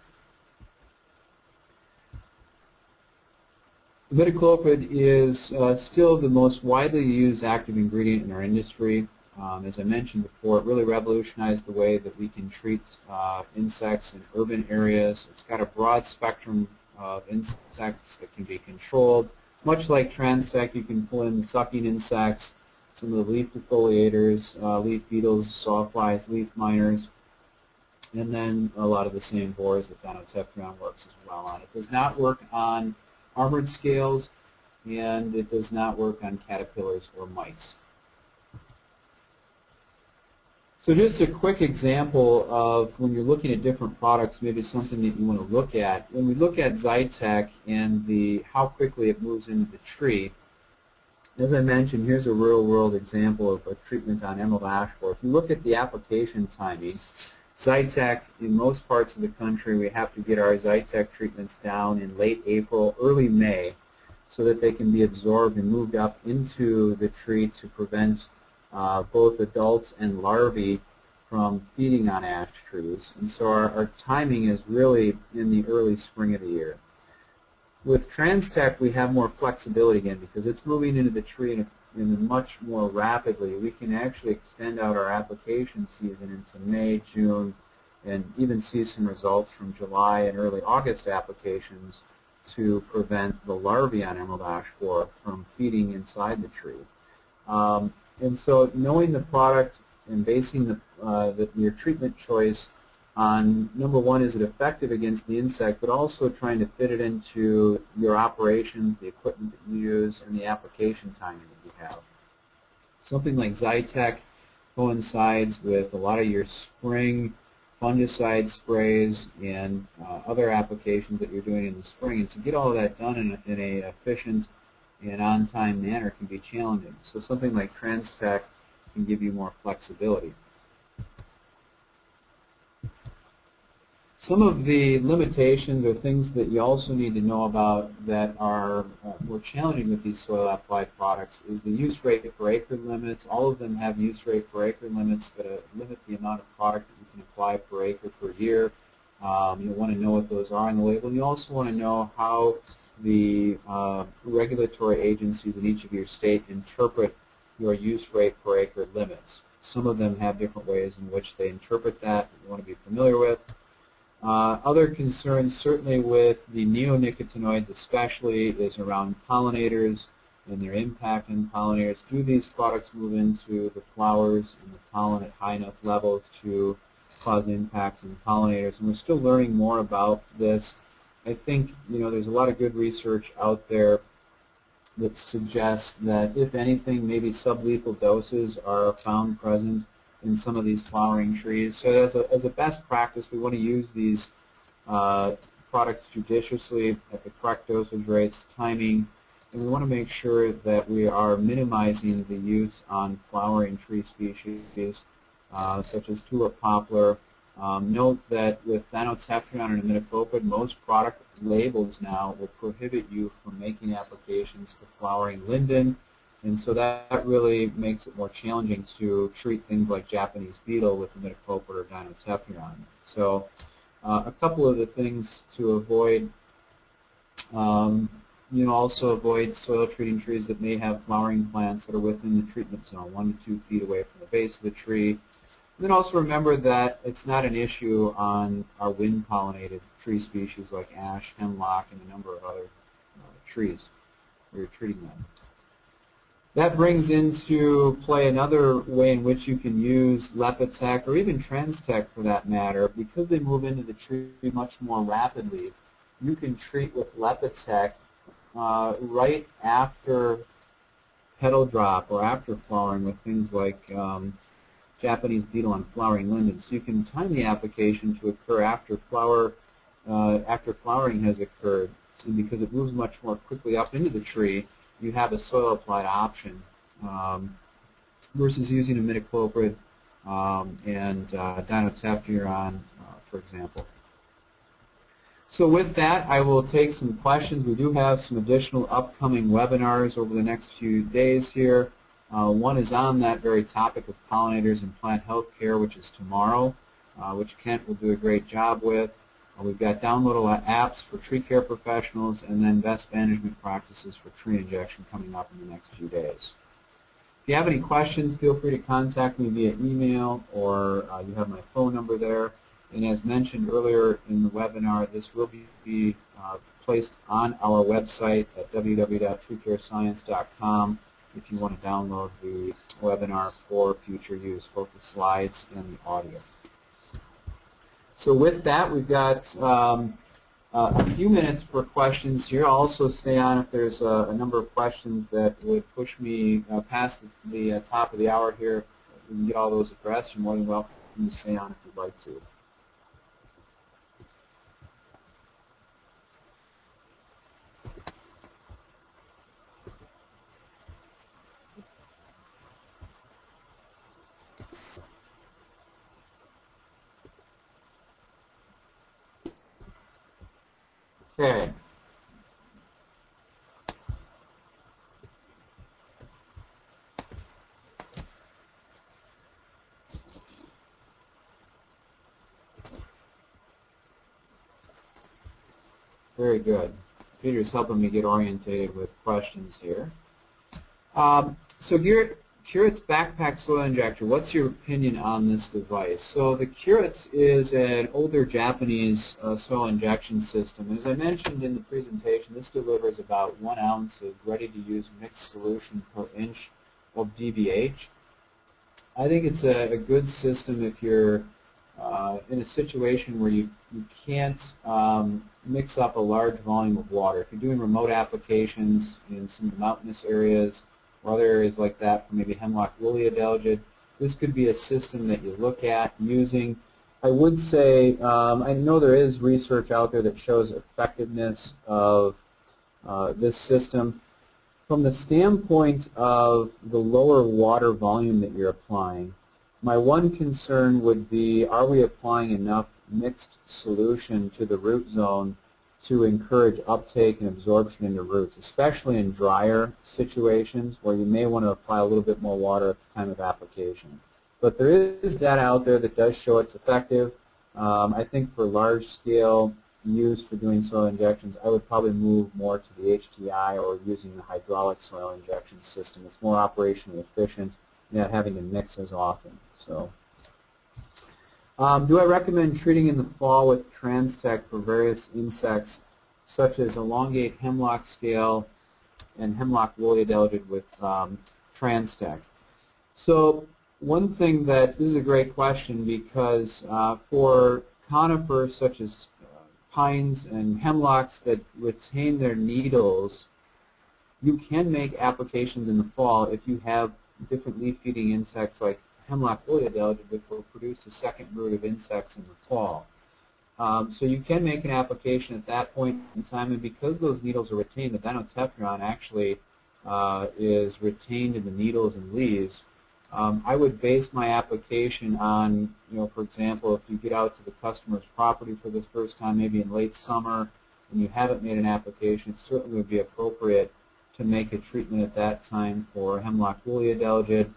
S1: Imidacloprid is uh, still the most widely used active ingredient in our industry. Um, as I mentioned before, it really revolutionized the way that we can treat uh, insects in urban areas. It's got a broad spectrum of insects that can be controlled. Much like Transtect, you can pull in sucking insects, some of the leaf defoliators, uh, leaf beetles, sawflies, leaf miners, and then a lot of the same borers that Dinotefuran works as well on. It does not work on armored scales, and it does not work on caterpillars or mites. So just a quick example of when you're looking at different products, maybe something that you want to look at. When we look at Xytect and the how quickly it moves into the tree, as I mentioned, here's a real-world example of a treatment on emerald ash borer. If you look at the application timing, Xytect, in most parts of the country, we have to get our Xytect treatments down in late April, early May, so that they can be absorbed and moved up into the tree to prevent uh, both adults and larvae from feeding on ash trees. And so our, our timing is really in the early spring of the year. With Transtect, we have more flexibility again because it's moving into the tree in, a, much more rapidly. We can actually extend out our application season into May, June, and even see some results from July and early August applications to prevent the larvae on emerald ash borer from feeding inside the tree. Um, and so knowing the product and basing the, uh, the, your treatment choice on, number one, is it effective against the insect, but also trying to fit it into your operations, the equipment that you use, and the application timing have. Something like Xytect coincides with a lot of your spring fungicide sprays and uh, other applications that you're doing in the spring. And to get all of that done in, a, in a efficient and on-time manner can be challenging. So something like Transtect can give you more flexibility. Some of the limitations or things that you also need to know about that are uh, more challenging with these soil applied products is the use rate per acre limits. All of them have use rate per acre limits that uh, limit the amount of product that you can apply per acre per year. Um, you want to know what those are on the label. You also want to know how the uh, regulatory agencies in each of your state interpret your use rate per acre limits. Some of them have different ways in which they interpret that that you want to be familiar with. Uh, other concerns, certainly with the neonicotinoids especially, is around pollinators and their impact on pollinators. Do these products move into the flowers and the pollen at high enough levels to cause impacts on pollinators? And we're still learning more about this. I think you know there's a lot of good research out there that suggests that if anything, maybe sublethal doses are found present in some of these flowering trees. So as a, as a best practice, we want to use these uh, products judiciously at the correct dosage rates, timing, and we want to make sure that we are minimizing the use on flowering tree species uh, such as tulip poplar. Um, note that with dinotefuran and imidacloprid, most product labels now will prohibit you from making applications to flowering linden, and so that really makes it more challenging to treat things like Japanese beetle with imidacloprid or dinotefuran. So uh, a couple of the things to avoid, um, you know, also avoid soil treating trees that may have flowering plants that are within the treatment zone, one to two feet away from the base of the tree. And then also remember that it's not an issue on our wind-pollinated tree species like ash, hemlock, and a number of other uh, trees where you're treating them. That brings into play another way in which you can use Lepitect or even Transtect for that matter. Because they move into the tree much more rapidly, you can treat with Lepitect uh, right after petal drop or after flowering with things like um, Japanese beetle and flowering linden. So you can time the application to occur after flower uh, after flowering has occurred. And because it moves much more quickly up into the tree, you have a soil applied option um, versus using imidacloprid um, and uh, uh, for example. So with that, I will take some questions. We do have some additional upcoming webinars over the next few days here. Uh, one is on that very topic of pollinators and plant health care, which is tomorrow, uh, which Kent will do a great job with. We've got downloadable apps for tree care professionals and then best management practices for tree injection coming up in the next few days. If you have any questions, feel free to contact me via email or uh, you have my phone number there. And as mentioned earlier in the webinar, this will be, be uh, placed on our website at www.treecarescience.com if you want to download the webinar for future use, both the slides and the audio. So with that, we've got um, uh, a few minutes for questions here. I'll also stay on if there's a, number of questions that would push me uh, past the, the uh, top of the hour here. We can get all those addressed. You're more than welcome to stay on if you'd like to. Okay. Very good. Peter's helping me get orientated with questions here. Um, so here, Kioritz backpack soil injector, what's your opinion on this device? So the Kioritz is an older Japanese uh, soil injection system. As I mentioned in the presentation, this delivers about one ounce of ready-to-use mixed solution per inch of DBH. I think it's a, a good system if you're uh, in a situation where you, you can't um, mix up a large volume of water. If you're doing remote applications in some mountainous areas, or other areas like that for maybe hemlock woolly adelgid. This could be a system that you look at using. I would say, um, I know there is research out there that shows effectiveness of uh, this system. From the standpoint of the lower water volume that you're applying, my one concern would be, are we applying enough mixed solution to the root zone to encourage uptake and absorption into roots, especially in drier situations where you may want to apply a little bit more water at the time of application. But there is data out there that does show it's effective. Um, I think for large scale use for doing soil injections, I would probably move more to the HTI or using the hydraulic soil injection system. It's more operationally efficient, not having to mix as often. So, um, do I recommend treating in the fall with Transtect for various insects, such as elongate hemlock scale and hemlock woolly adelgid with um, Transtect? So, one thing that this is a great question because uh, for conifers such as uh, pines and hemlocks that retain their needles, you can make applications in the fall if you have different leaf-feeding insects like hemlock woolly adelgid, which will produce a second brood of insects in the fall. Um, so you can make an application at that point in time, and because those needles are retained, the dinotefuran actually uh, is retained in the needles and leaves, um, I would base my application on, you know, for example, if you get out to the customer's property for the first time, maybe in late summer, and you haven't made an application, it certainly would be appropriate to make a treatment at that time for hemlock woolly adelgid.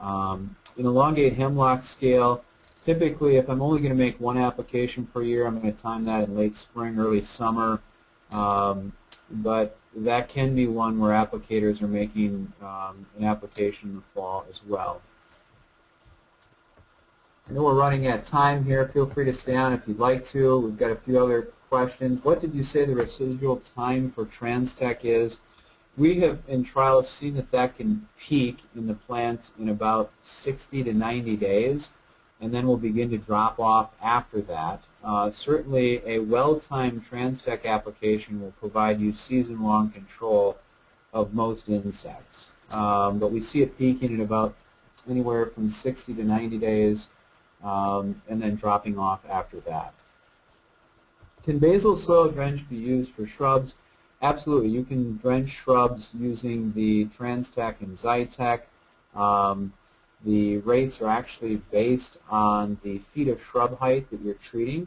S1: Um, in elongate hemlock scale, typically if I'm only going to make one application per year, I'm going to time that in late spring, early summer. Um, but that can be one where applicators are making um, an application in the fall as well. I know we're running out of time here. Feel free to stay on if you'd like to. We've got a few other questions. What did you say the residual time for Transtect is? We have in trials seen that that can peak in the plants in about 60 to 90 days and then will begin to drop off after that. Uh, certainly a well-timed Transtect application will provide you season-long control of most insects. Um, but we see it peaking at about anywhere from 60 to 90 days um, and then dropping off after that. Can basal soil drench be used for shrubs? Absolutely. You can drench shrubs using the Transtect and Xytect. Um, the rates are actually based on the feet of shrub height that you're treating.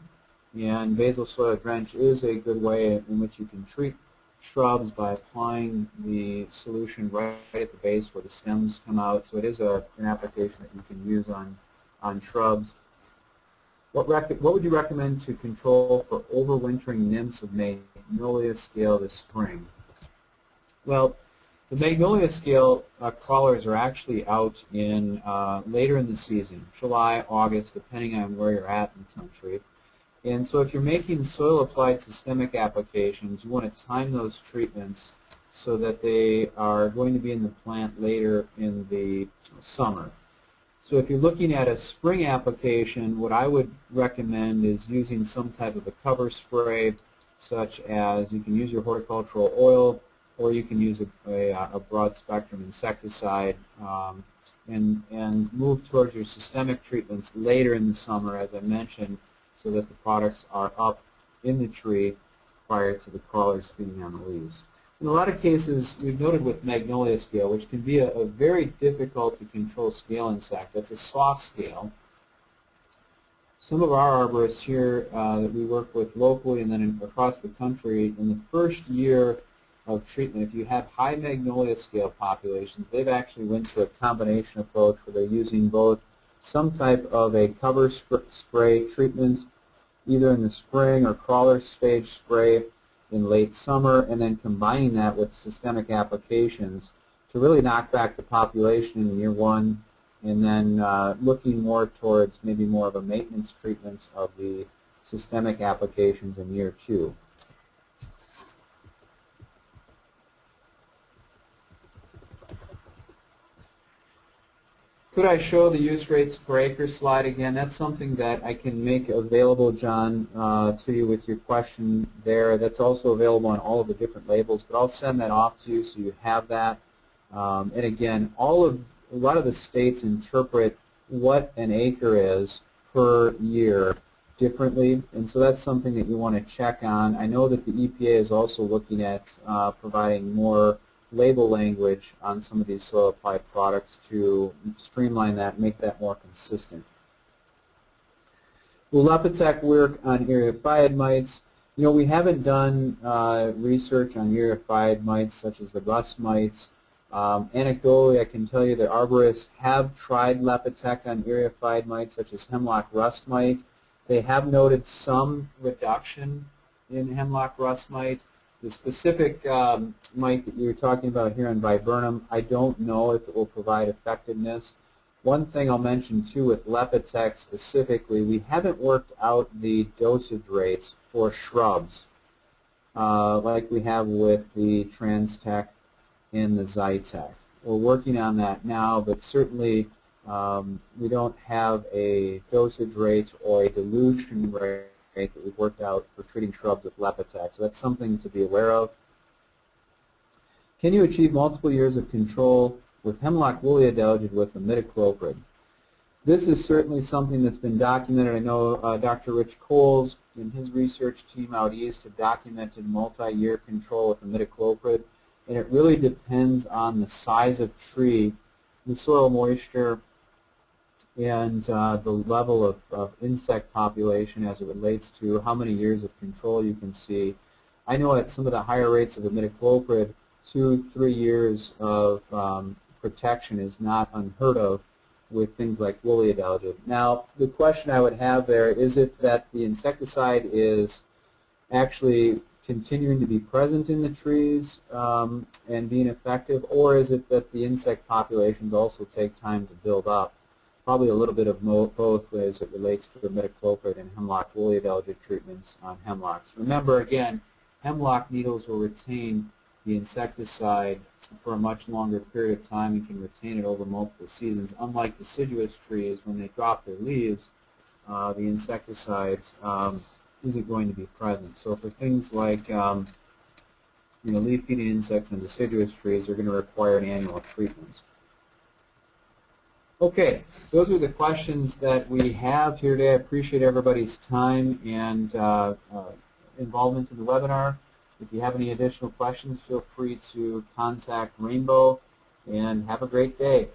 S1: And basal soil drench is a good way in which you can treat shrubs by applying the solution right at the base where the stems come out. So it is a, an application that you can use on, on shrubs. What, what would you recommend to control for overwintering nymphs of magnolia scale this spring? Well, the magnolia scale uh, crawlers are actually out in uh, later in the season, July, August, depending on where you're at in the country. And so if you're making soil-applied systemic applications, you want to time those treatments so that they are going to be in the plant later in the summer. So if you're looking at a spring application, what I would recommend is using some type of a cover spray, such as you can use your horticultural oil, or you can use a, a, a broad spectrum insecticide um, and, and move towards your systemic treatments later in the summer, as I mentioned, so that the products are up in the tree prior to the crawlers feeding on the leaves. In a lot of cases, we've noted with magnolia scale, which can be a, a very difficult to control scale insect. That's a soft scale. Some of our arborists here uh, that we work with locally and then in, across the country, in the first year of treatment, if you have high magnolia scale populations, they've actually went to a combination approach where they're using both some type of a cover sp spray treatment, either in the spring or crawler stage spray in late summer, and then combining that with systemic applications to really knock back the population in year one, and then uh, looking more towards maybe more of a maintenance treatment of the systemic applications in year two. Could I show the use rates per acre slide again? That's something that I can make available, John, uh, to you with your question there. That's also available on all of the different labels, but I'll send that off to you so you have that. Um, and again, all of a lot of the states interpret what an acre is per year differently, and so that's something that you want to check on. I know that the EPA is also looking at uh, providing more label language on some of these soil applied products to streamline that make that more consistent. Will Lepitect work on eriophyid mites? You know, we haven't done uh, research on eriophyid mites such as the rust mites. Um, anecdotally, I can tell you that arborists have tried Lepitect on eriophyid mites such as hemlock rust mite. They have noted some reduction in hemlock rust mite. The specific um, mite that you were talking about here in viburnum, I don't know if it will provide effectiveness. One thing I'll mention too with Lepitect specifically, we haven't worked out the dosage rates for shrubs uh, like we have with the Transtect and the Xytect. We're working on that now, but certainly um, we don't have a dosage rate or a dilution rate that we've worked out for treating shrubs with Lepitect. So that's something to be aware of. Can you achieve multiple years of control with hemlock woolly adelgid with imidacloprid? This is certainly something that's been documented. I know uh, Dr. Rich Cowles and his research team out east have documented multi-year control with imidacloprid, and it really depends on the size of tree, the soil moisture, and uh, the level of, of, insect population as it relates to how many years of control you can see. I know at some of the higher rates of imidacloprid, two, three years of um, protection is not unheard of with things like woolly adelgid. Now, the question I would have there, is it that the insecticide is actually continuing to be present in the trees um, and being effective, or is it that the insect populations also take time to build up? probably a little bit of both as it relates to the imidacloprid and hemlock woolly adelgid treatments on hemlocks. Remember, again, hemlock needles will retain the insecticide for a much longer period of time and can retain it over multiple seasons. Unlike deciduous trees, when they drop their leaves, uh, the insecticides um, isn't going to be present. So for things like um, you know, leaf-eating insects and deciduous trees, they're going to require an annual treatment. Okay, those are the questions that we have here today. I appreciate everybody's time and uh, uh, involvement in the webinar. If you have any additional questions, feel free to contact Rainbow and have a great day.